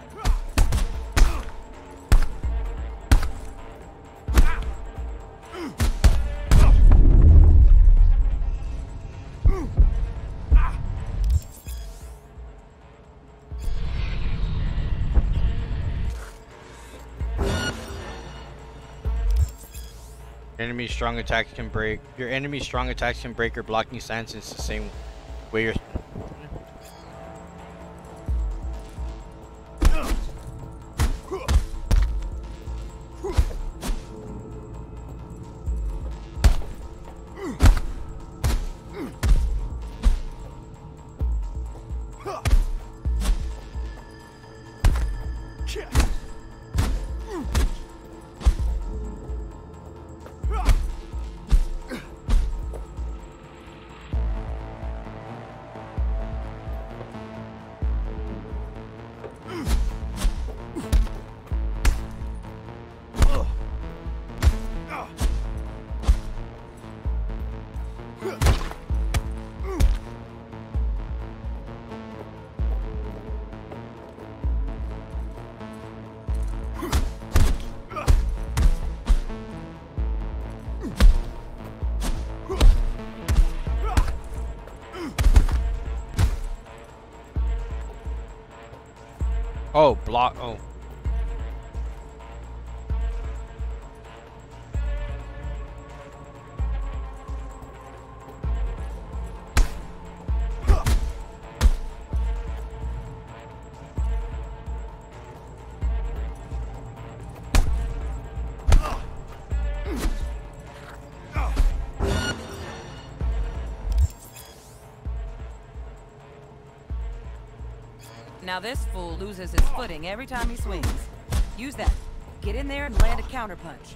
Enemy strong attacks can break. Your enemy strong attacks can break your blocking stance. It's the same way your Now this fool loses his footing every time he swings. Use that. Get in there and land a counterpunch.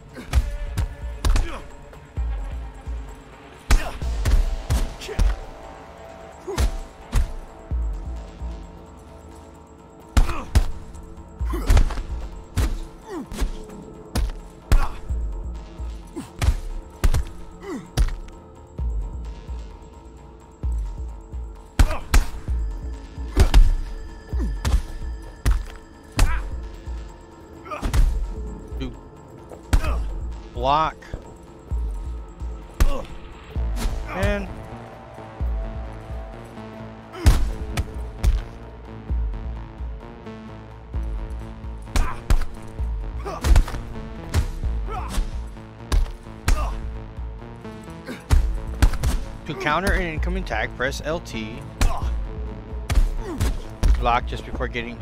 Counter an incoming attack, press LT. Block just before getting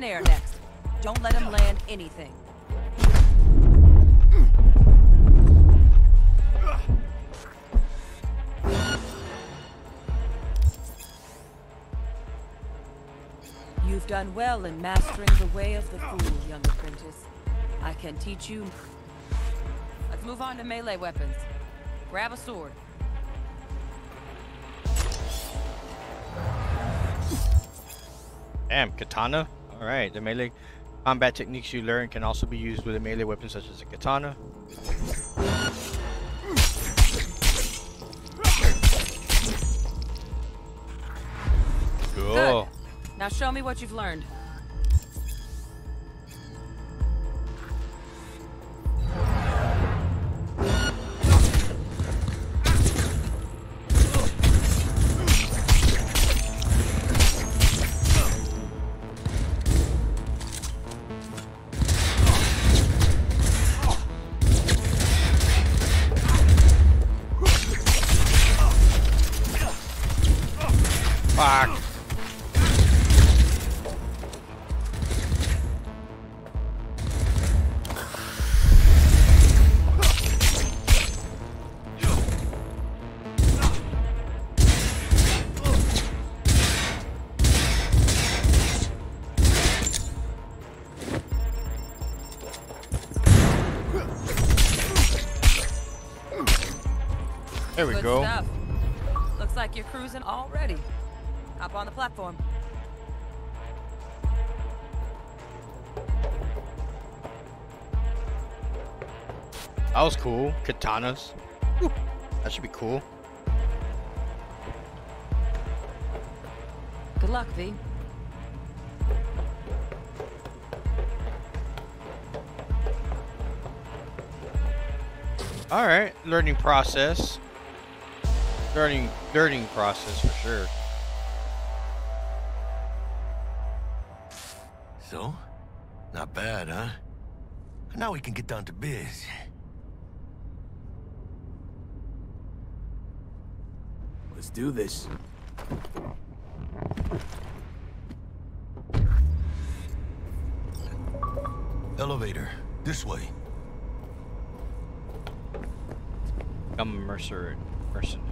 next. Don't let him land anything. You've done well in mastering the way of the fool, young apprentice. I can teach you. Let's move on to melee weapons. Grab a sword. Damn, katana. Alright, the melee combat techniques you learn can also be used with a melee weapon such as a katana. Cool. Now show me what you've learned. There we Good go. Stuff. Looks like you're cruising already. Hop on the platform. That was cool. Katanas. That should be cool. Good luck, V. All right, learning process. Learning, learning process for sure. So? Not bad, huh? Now we can get down to biz. Let's do this. Elevator. This way. I'm a mercenary. Mercenary.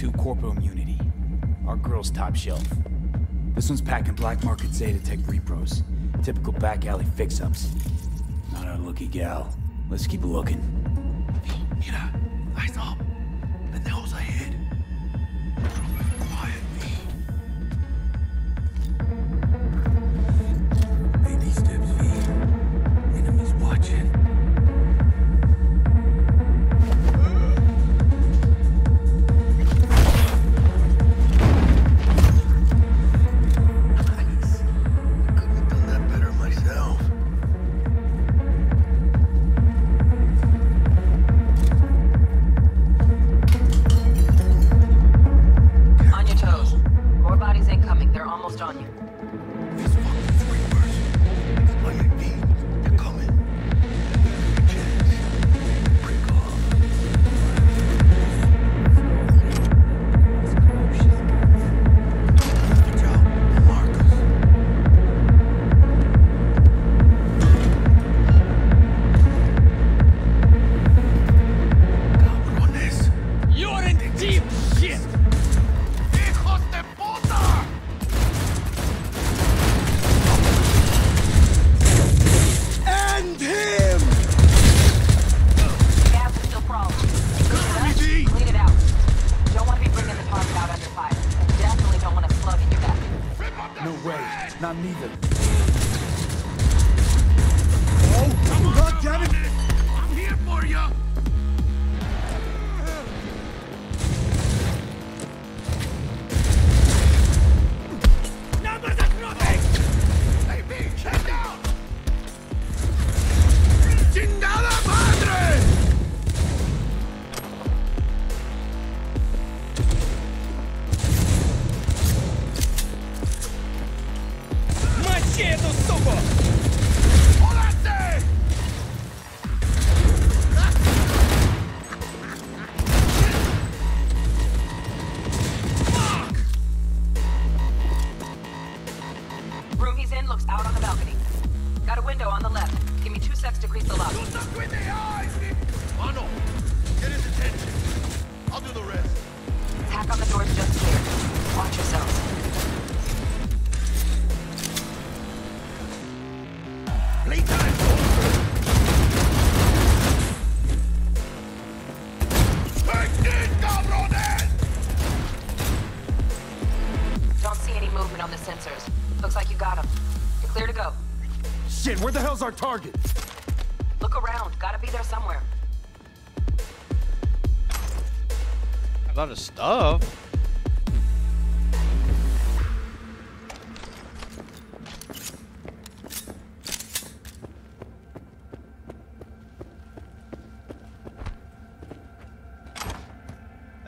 2 Corpo Immunity. Our girl's top shelf. This one's packing black market Zetatech repros. Typical back alley fix-ups. Not our lucky gal. Let's keep looking. Mira, eyes up. Pendejos ahead.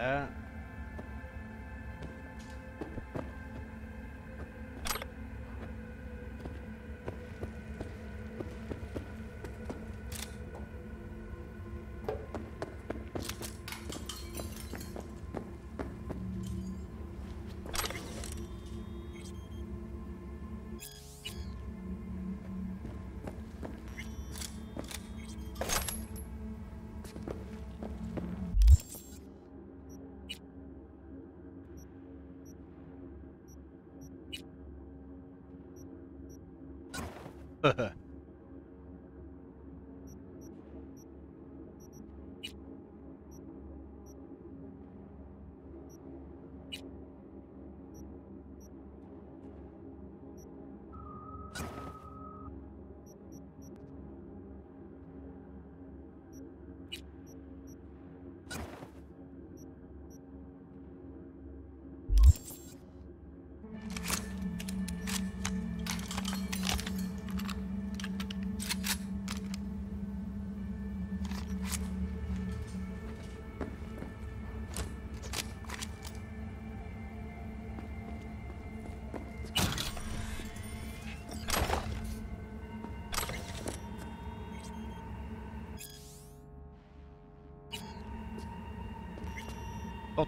That. Don't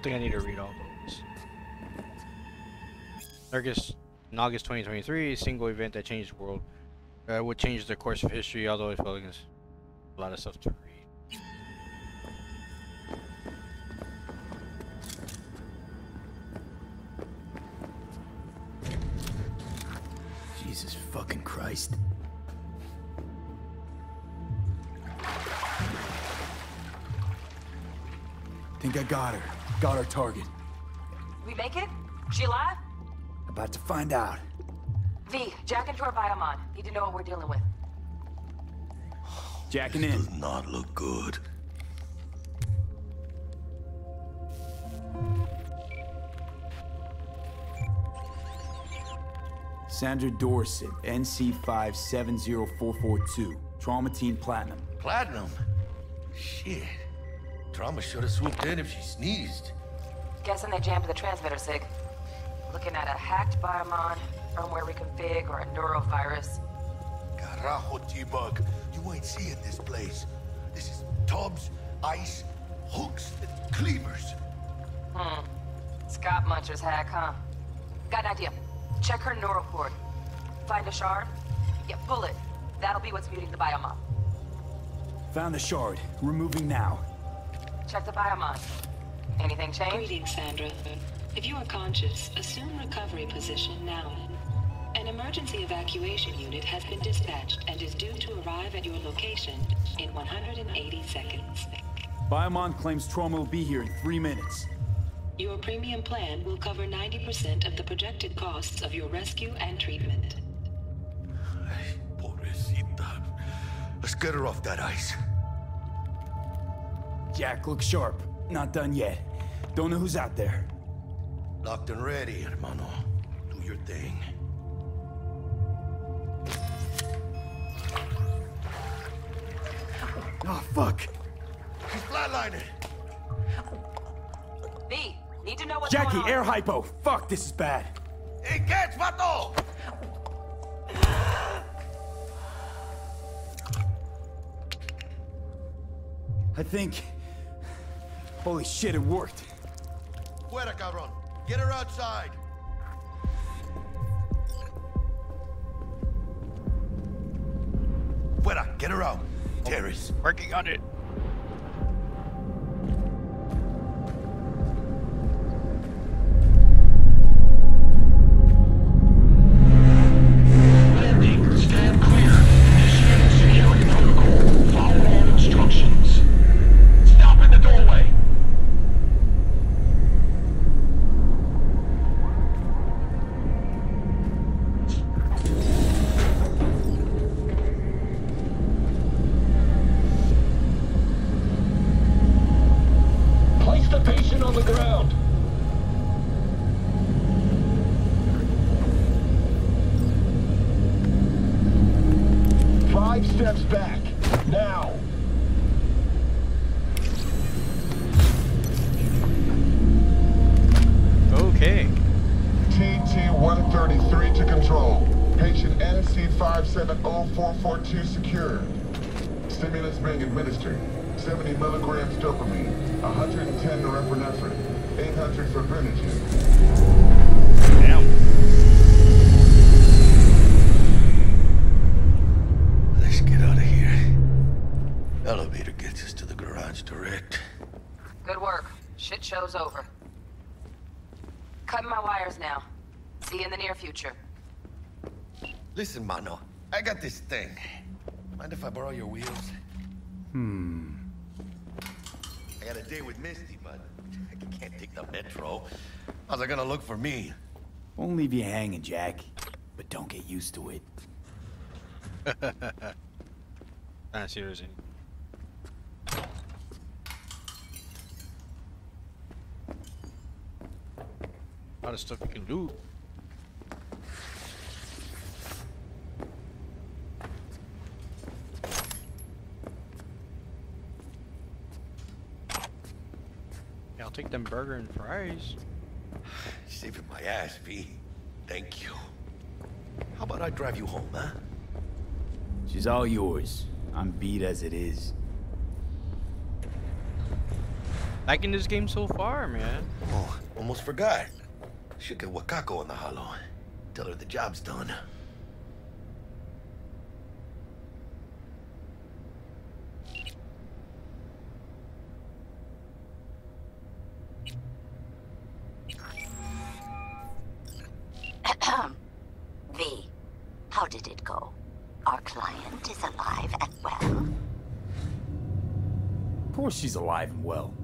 think I need to read all those. August, in August 2023, a single event that changed the world. Uh, would change the course of history, although I felt like a lot of stuff to read. Jesus fucking Christ. Think I got her. Got our target. We make it? She alive? About to find out. V, jack into our biomon. Need to know what we're dealing with. Jacking in. Does not look good. Sandra Dorset, NC570442. Trauma Team Platinum. Platinum? Shit. Trauma should have swooped in if she sneezed. Guessing they jammed the transmitter, Sig. Looking at a hacked biomon, firmware reconfig, or a neurovirus. Carajo, T-Bug. You ain't seeing this place. This is tubs, ice, hooks, and cleavers. Hmm. Scott Muncher's hack, huh? Got an idea. Check her neural cord. Find a shard? Yeah, pull it. That'll be what's muting the biomon. Found the shard. Removing now. Check the biomon. Anything change? Greetings, Sandra. If you are conscious, assume recovery position now. An emergency evacuation unit has been dispatched and is due to arrive at your location in 180 seconds. Biomon claims trauma will be here in three minutes. Your premium plan will cover 90% of the projected costs of your rescue and treatment. Pobrecita. Let's get her off that ice. Jack, look sharp. Not done yet. Don't know who's out there. Locked and ready, hermano. Do your thing. Oh, fuck. She's flatlining. V, need to know what's Jackie, going on. air hypo. Fuck, this is bad. Hey, catch, vato! I think... Holy shit, it worked. Fuera, cabrón. Get her outside. Fuera, get her out. Oh, Terrace. Working on it. I got a date with Misty, but I can't take the metro. How's it gonna look for me? Won't leave you hanging, Jack. But don't get used to it. Nah, seriously. A lot of stuff you can do. Take them burger and fries. Saving my ass, V. Thank you. How about I drive you home, huh? She's all yours. I'm beat as it is. Liking this game so far, man. Oh, almost forgot. Should get Wakako on the holo. Tell her the job's done.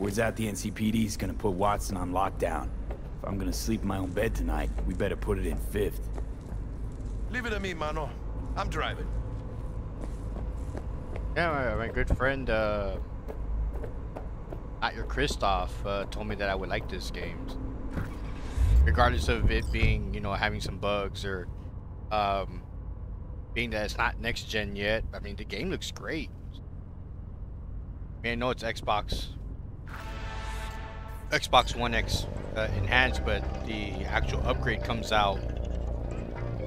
Word's out the NCPD's gonna put Watson on lockdown. If I'm gonna sleep in my own bed tonight, we better put it in fifth. Leave it to me, Mano. I'm driving. Yeah, my, my good friend, uh, at your Christoph, uh, told me that I would like this game. Regardless of it being, you know, having some bugs or, um, being that it's not next gen yet. I mean, the game looks great. I mean, I know it's Xbox, Xbox One X uh, enhanced, but the actual upgrade comes out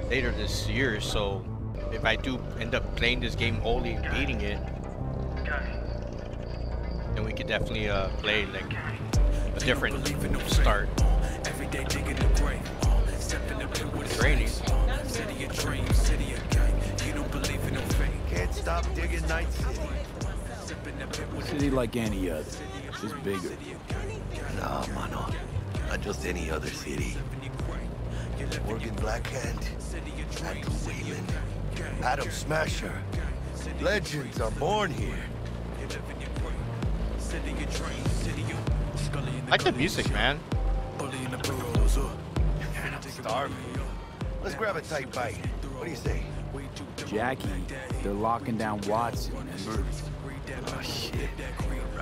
later this year. So if I do end up playing this game wholly and beating it, then we could definitely uh, play like a different start. Every day digging the grave, stepping up to what Training. City of dreams, city of gang. You don't believe in no fake. Can't stop digging Night City. City like any other, just bigger. Nah, Mano. Not just any other city. Morgan Blackhand, Andrew Weyland, Adam Smasher. Legends are born here. I like the music, man. Starving. Let's grab a tight bite. What do you say? Jackie, they're locking down Watson, remember? Oh, shit.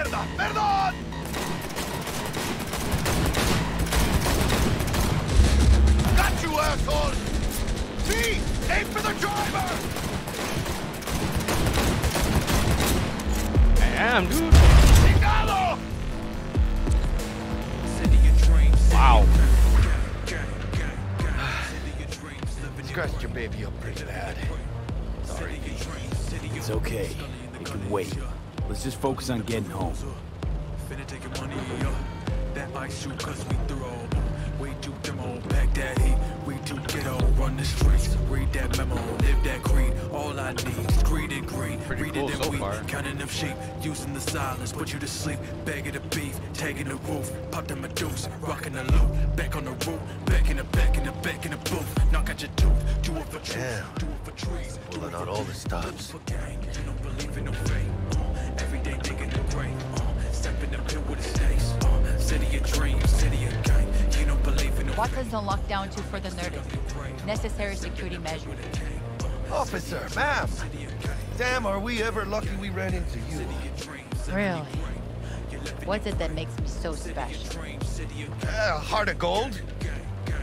¡Mierda! ¡Perdón! Got you, asshole! Pete! Aim for the driver! Damn, dude. Chingado! Wow. Scratched your baby up pretty bad. Sorry, It's okay. It can wait. Let's just focus on getting home. Finna take your money, uh, that ice shoot cause we throw. We too demo, back that heat, we too ghetto, run the streets, read that memo, live that creed, all I need is greed and greed, Pretty read cool it and so we far. counting them sheep, using the silence, put you to sleep, begging the beef, taking the roof, pop them a deuce, rocking the loop, back on the roof, back in the back in the back in the booth, knock out your tooth, do it for truth, Damn. do it for trees, Pulling out all the stops. do it for gang, you don't believe in no fate, What does the lockdown do for the notice? Necessary security measures. Officer, ma'am! Damn, are we ever lucky we ran into you? Really? What's it that makes me so special? Uh, heart of gold?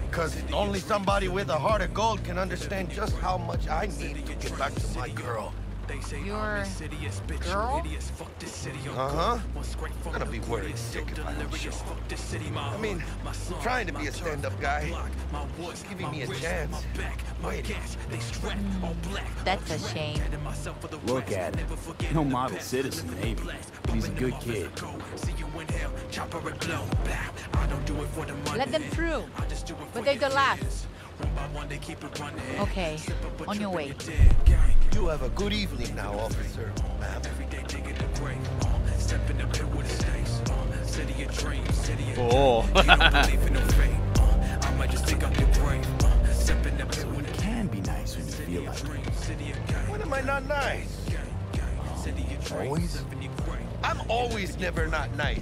Because only somebody with a heart of gold can understand just how much I need to get back to my girl. Your girl? Uh-huh. I'm gonna be worried sick if I don't show. I mean, I'm trying to be a stand-up guy. She's giving me a chance. Wait. That's a shame. Look at him. No model citizen, maybe. But he's a good kid. Let them through. But they're the last. Okay, on your way. You have a good evening now, officer. Oh. It can be nice when you feel like it. When am I not nice? Always? I'm always never not nice.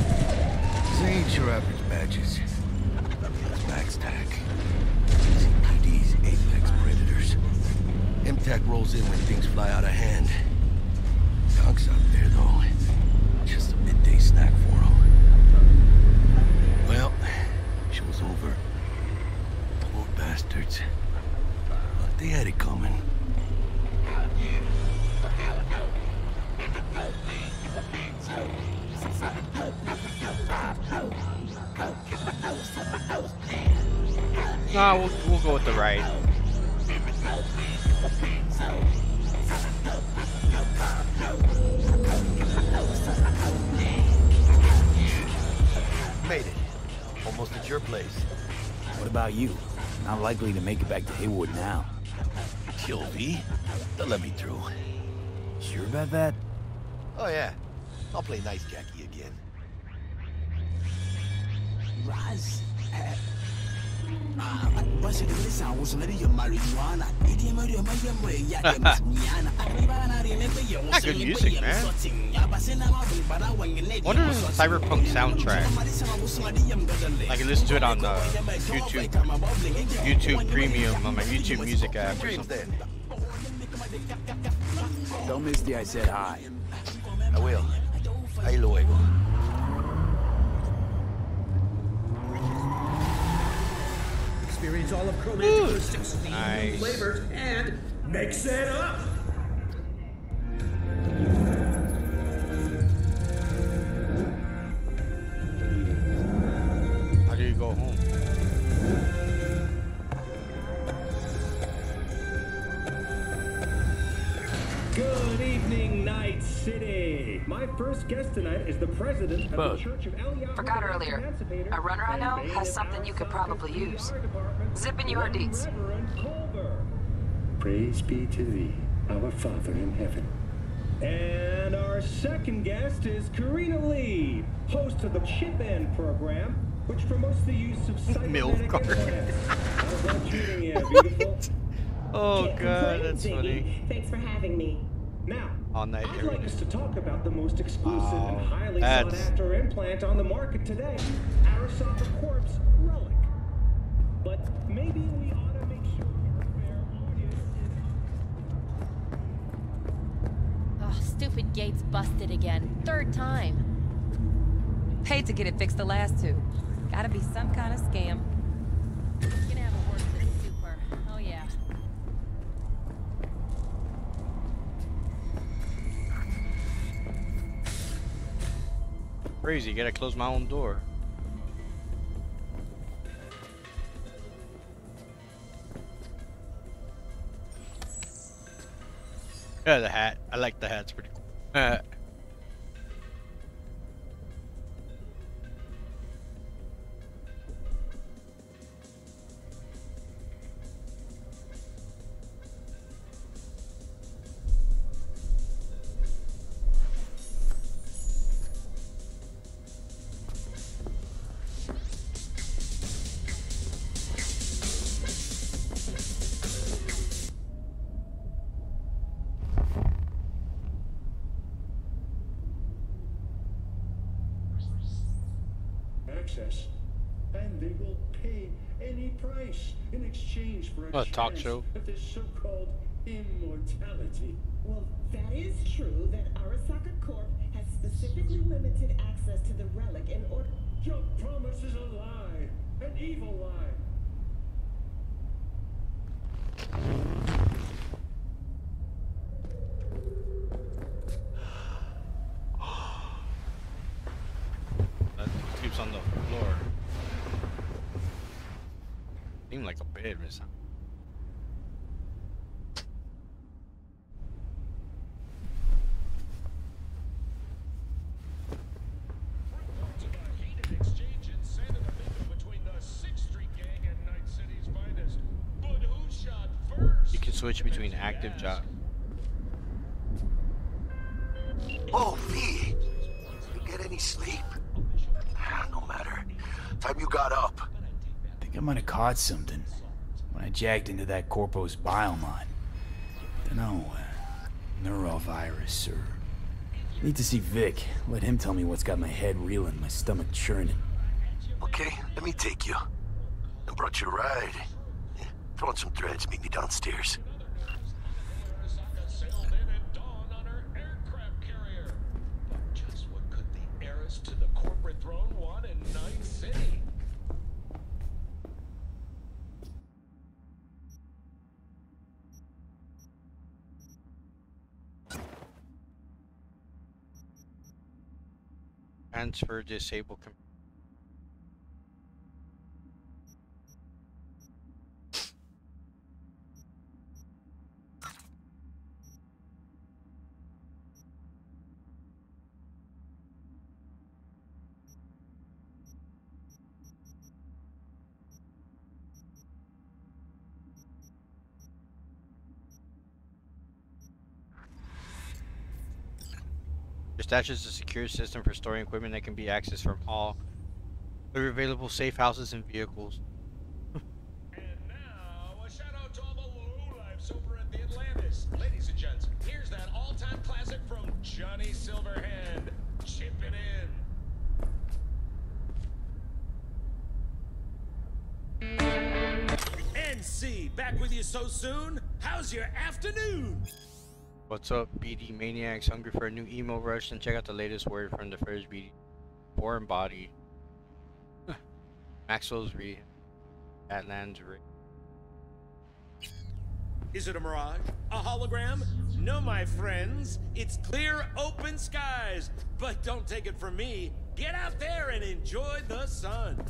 Ain't your average badges. It's MaxTac. CPD's apex predators. MaxTac rolls in when things fly out of hand. Donk's out there, though. Just a midday snack for him. Well, show's over. Poor bastards. But they had it coming. Nah, we'll, we'll go with the right. Made it. Almost at your place. What about you? Not likely to make it back to Heywood now. Kill V. They'll let me through. Sure about that? Oh, yeah. I'll play nice Jackie again. Raz. Basi kabisa usulari ya marijuana. Idi ya marijuana mwe ya ya msmiana. Remember ya Not good music, man. Wonder if it's a cyberpunk soundtrack. I can listen to it on uh, YouTube, YouTube Premium on my YouTube Music app. Or something. Tell Misty I said hi. I will. Ahí luego. Experience all of Chromantic 16 Nice. flavors and mix it up. How do you go home? My first guest tonight is the president of Bud. the Church of Eliyahu Forgot earlier. A runner I know has something you could probably use. Zip in your deeds. Praise be to thee, our Father in heaven. And our second guest is Karina Lee, host of the Chip In program, which promotes the use of cybernetic Milk implants. How's that treating you, beautiful? Oh Can't god, that's funny. Thanks for having me. Now, All night I'd every like us to talk about the most exclusive and oh, highly that's- sought after implant on the market today, Arasaka Corp's Relic. But maybe we ought to make sure our fair audience is Oh, stupid gate's busted again. Third time. Paid to get it fixed the last two. Gotta be some kind of scam. Crazy, gotta close my own door. Yeah, the hat. I like the hat. It's pretty cool. Uh, talk show? at this so-called immortality. Well, that is true that Arasaka Corp has specifically limited access to the relic in order. Your promise is a lie, an evil lie. that sleeps on the floor. Seemed like a bed or something. exchange in Santo Domingo between the Sixth Street Gang and Night City's finest. But who shot first? You can switch between active job. Oh, V! You get any sleep? Ah, No matter. Time you got up. I think I might have caught something when I jagged into that Corpo's biomon. Dunno, uh, neurovirus or. Need to see Vic. Let him tell me what's got my head reeling, my stomach churning. Okay, let me take you. I brought you a ride. Throw on some threads, meet me downstairs. sailed in at dawn on her aircraft carrier. But just what could the heiress to the corporate throne want in Night City? Transfer disable. Com- stash is a secure system for storing equipment that can be accessed from all other available safe houses and vehicles. Now, a shout out to all the lowlifes over at the Atlantis. Ladies and gents, here's that all-time classic from Johnny Silverhand, chipping in. NC, back with you so soon? How's your afternoon? What's up, BD Maniacs? Hungry for a new emo rush? And check out the latest word from the first BD. Foreign Body. Maxwell's Re. Atlan's Re. Is it a mirage? A hologram? No, my friends. It's clear, open skies. But don't take it from me. Get out there and enjoy the sun.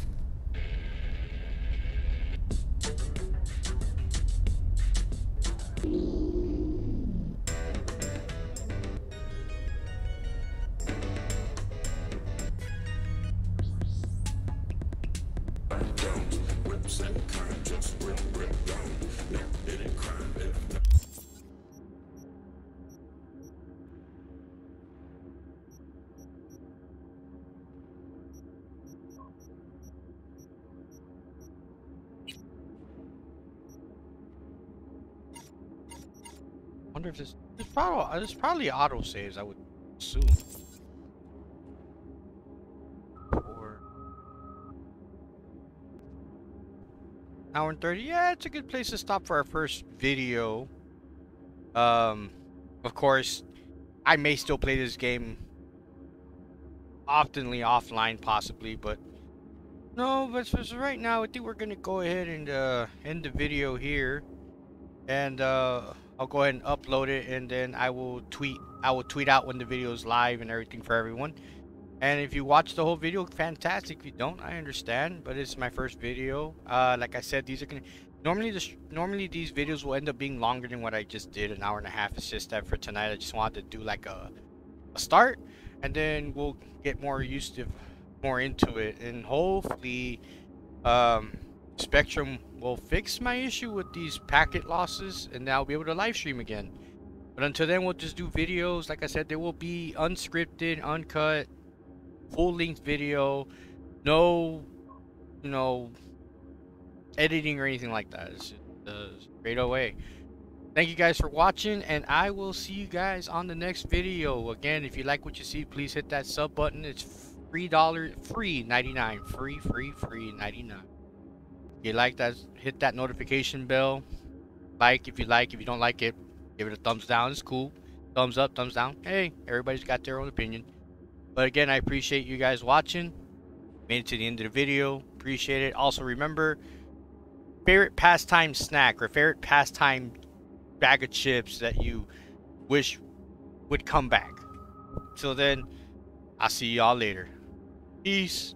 If this there's probably there's probably auto saves. I would assume. Four. Hour and thirty. Yeah, it's a good place to stop for our first video. Um, of course, I may still play this game oftenly offline, possibly, but no. But for right now, I think we're gonna go ahead and uh, end the video here, and uh, I'll go ahead and upload it, and then I will tweet. I will tweet out when the video is live and everything for everyone. And if you watch the whole video, fantastic. If you don't, I understand. But it's my first video. Uh, like I said, these are gonna Normally, this normally these videos will end up being longer than what I just did, an hour and a half. It's just that for tonight, I just wanted to do like a, a start, and then we'll get more used to, more into it, and hopefully, um, Spectrum will fix my issue with these packet losses, and I'll be able to live stream again. But until then, we'll just do videos. Like I said, they will be unscripted, uncut, full-length video. No, you know, editing or anything like that. It's uh, straight away. Thank you guys for watching, and I will see you guys on the next video. Again, if you like what you see, please hit that sub button. It's free dollar, free 99, free, free, free 99. You like that, hit that notification bell. Like if you like. If you don't like it, give it a thumbs down. It's cool. Thumbs up, thumbs down. Hey, everybody's got their own opinion. But again, I appreciate you guys watching. Made it to the end of the video. Appreciate it. Also, remember favorite pastime snack or favorite pastime bag of chips that you wish would come back. Till then, I'll see y'all later. Peace.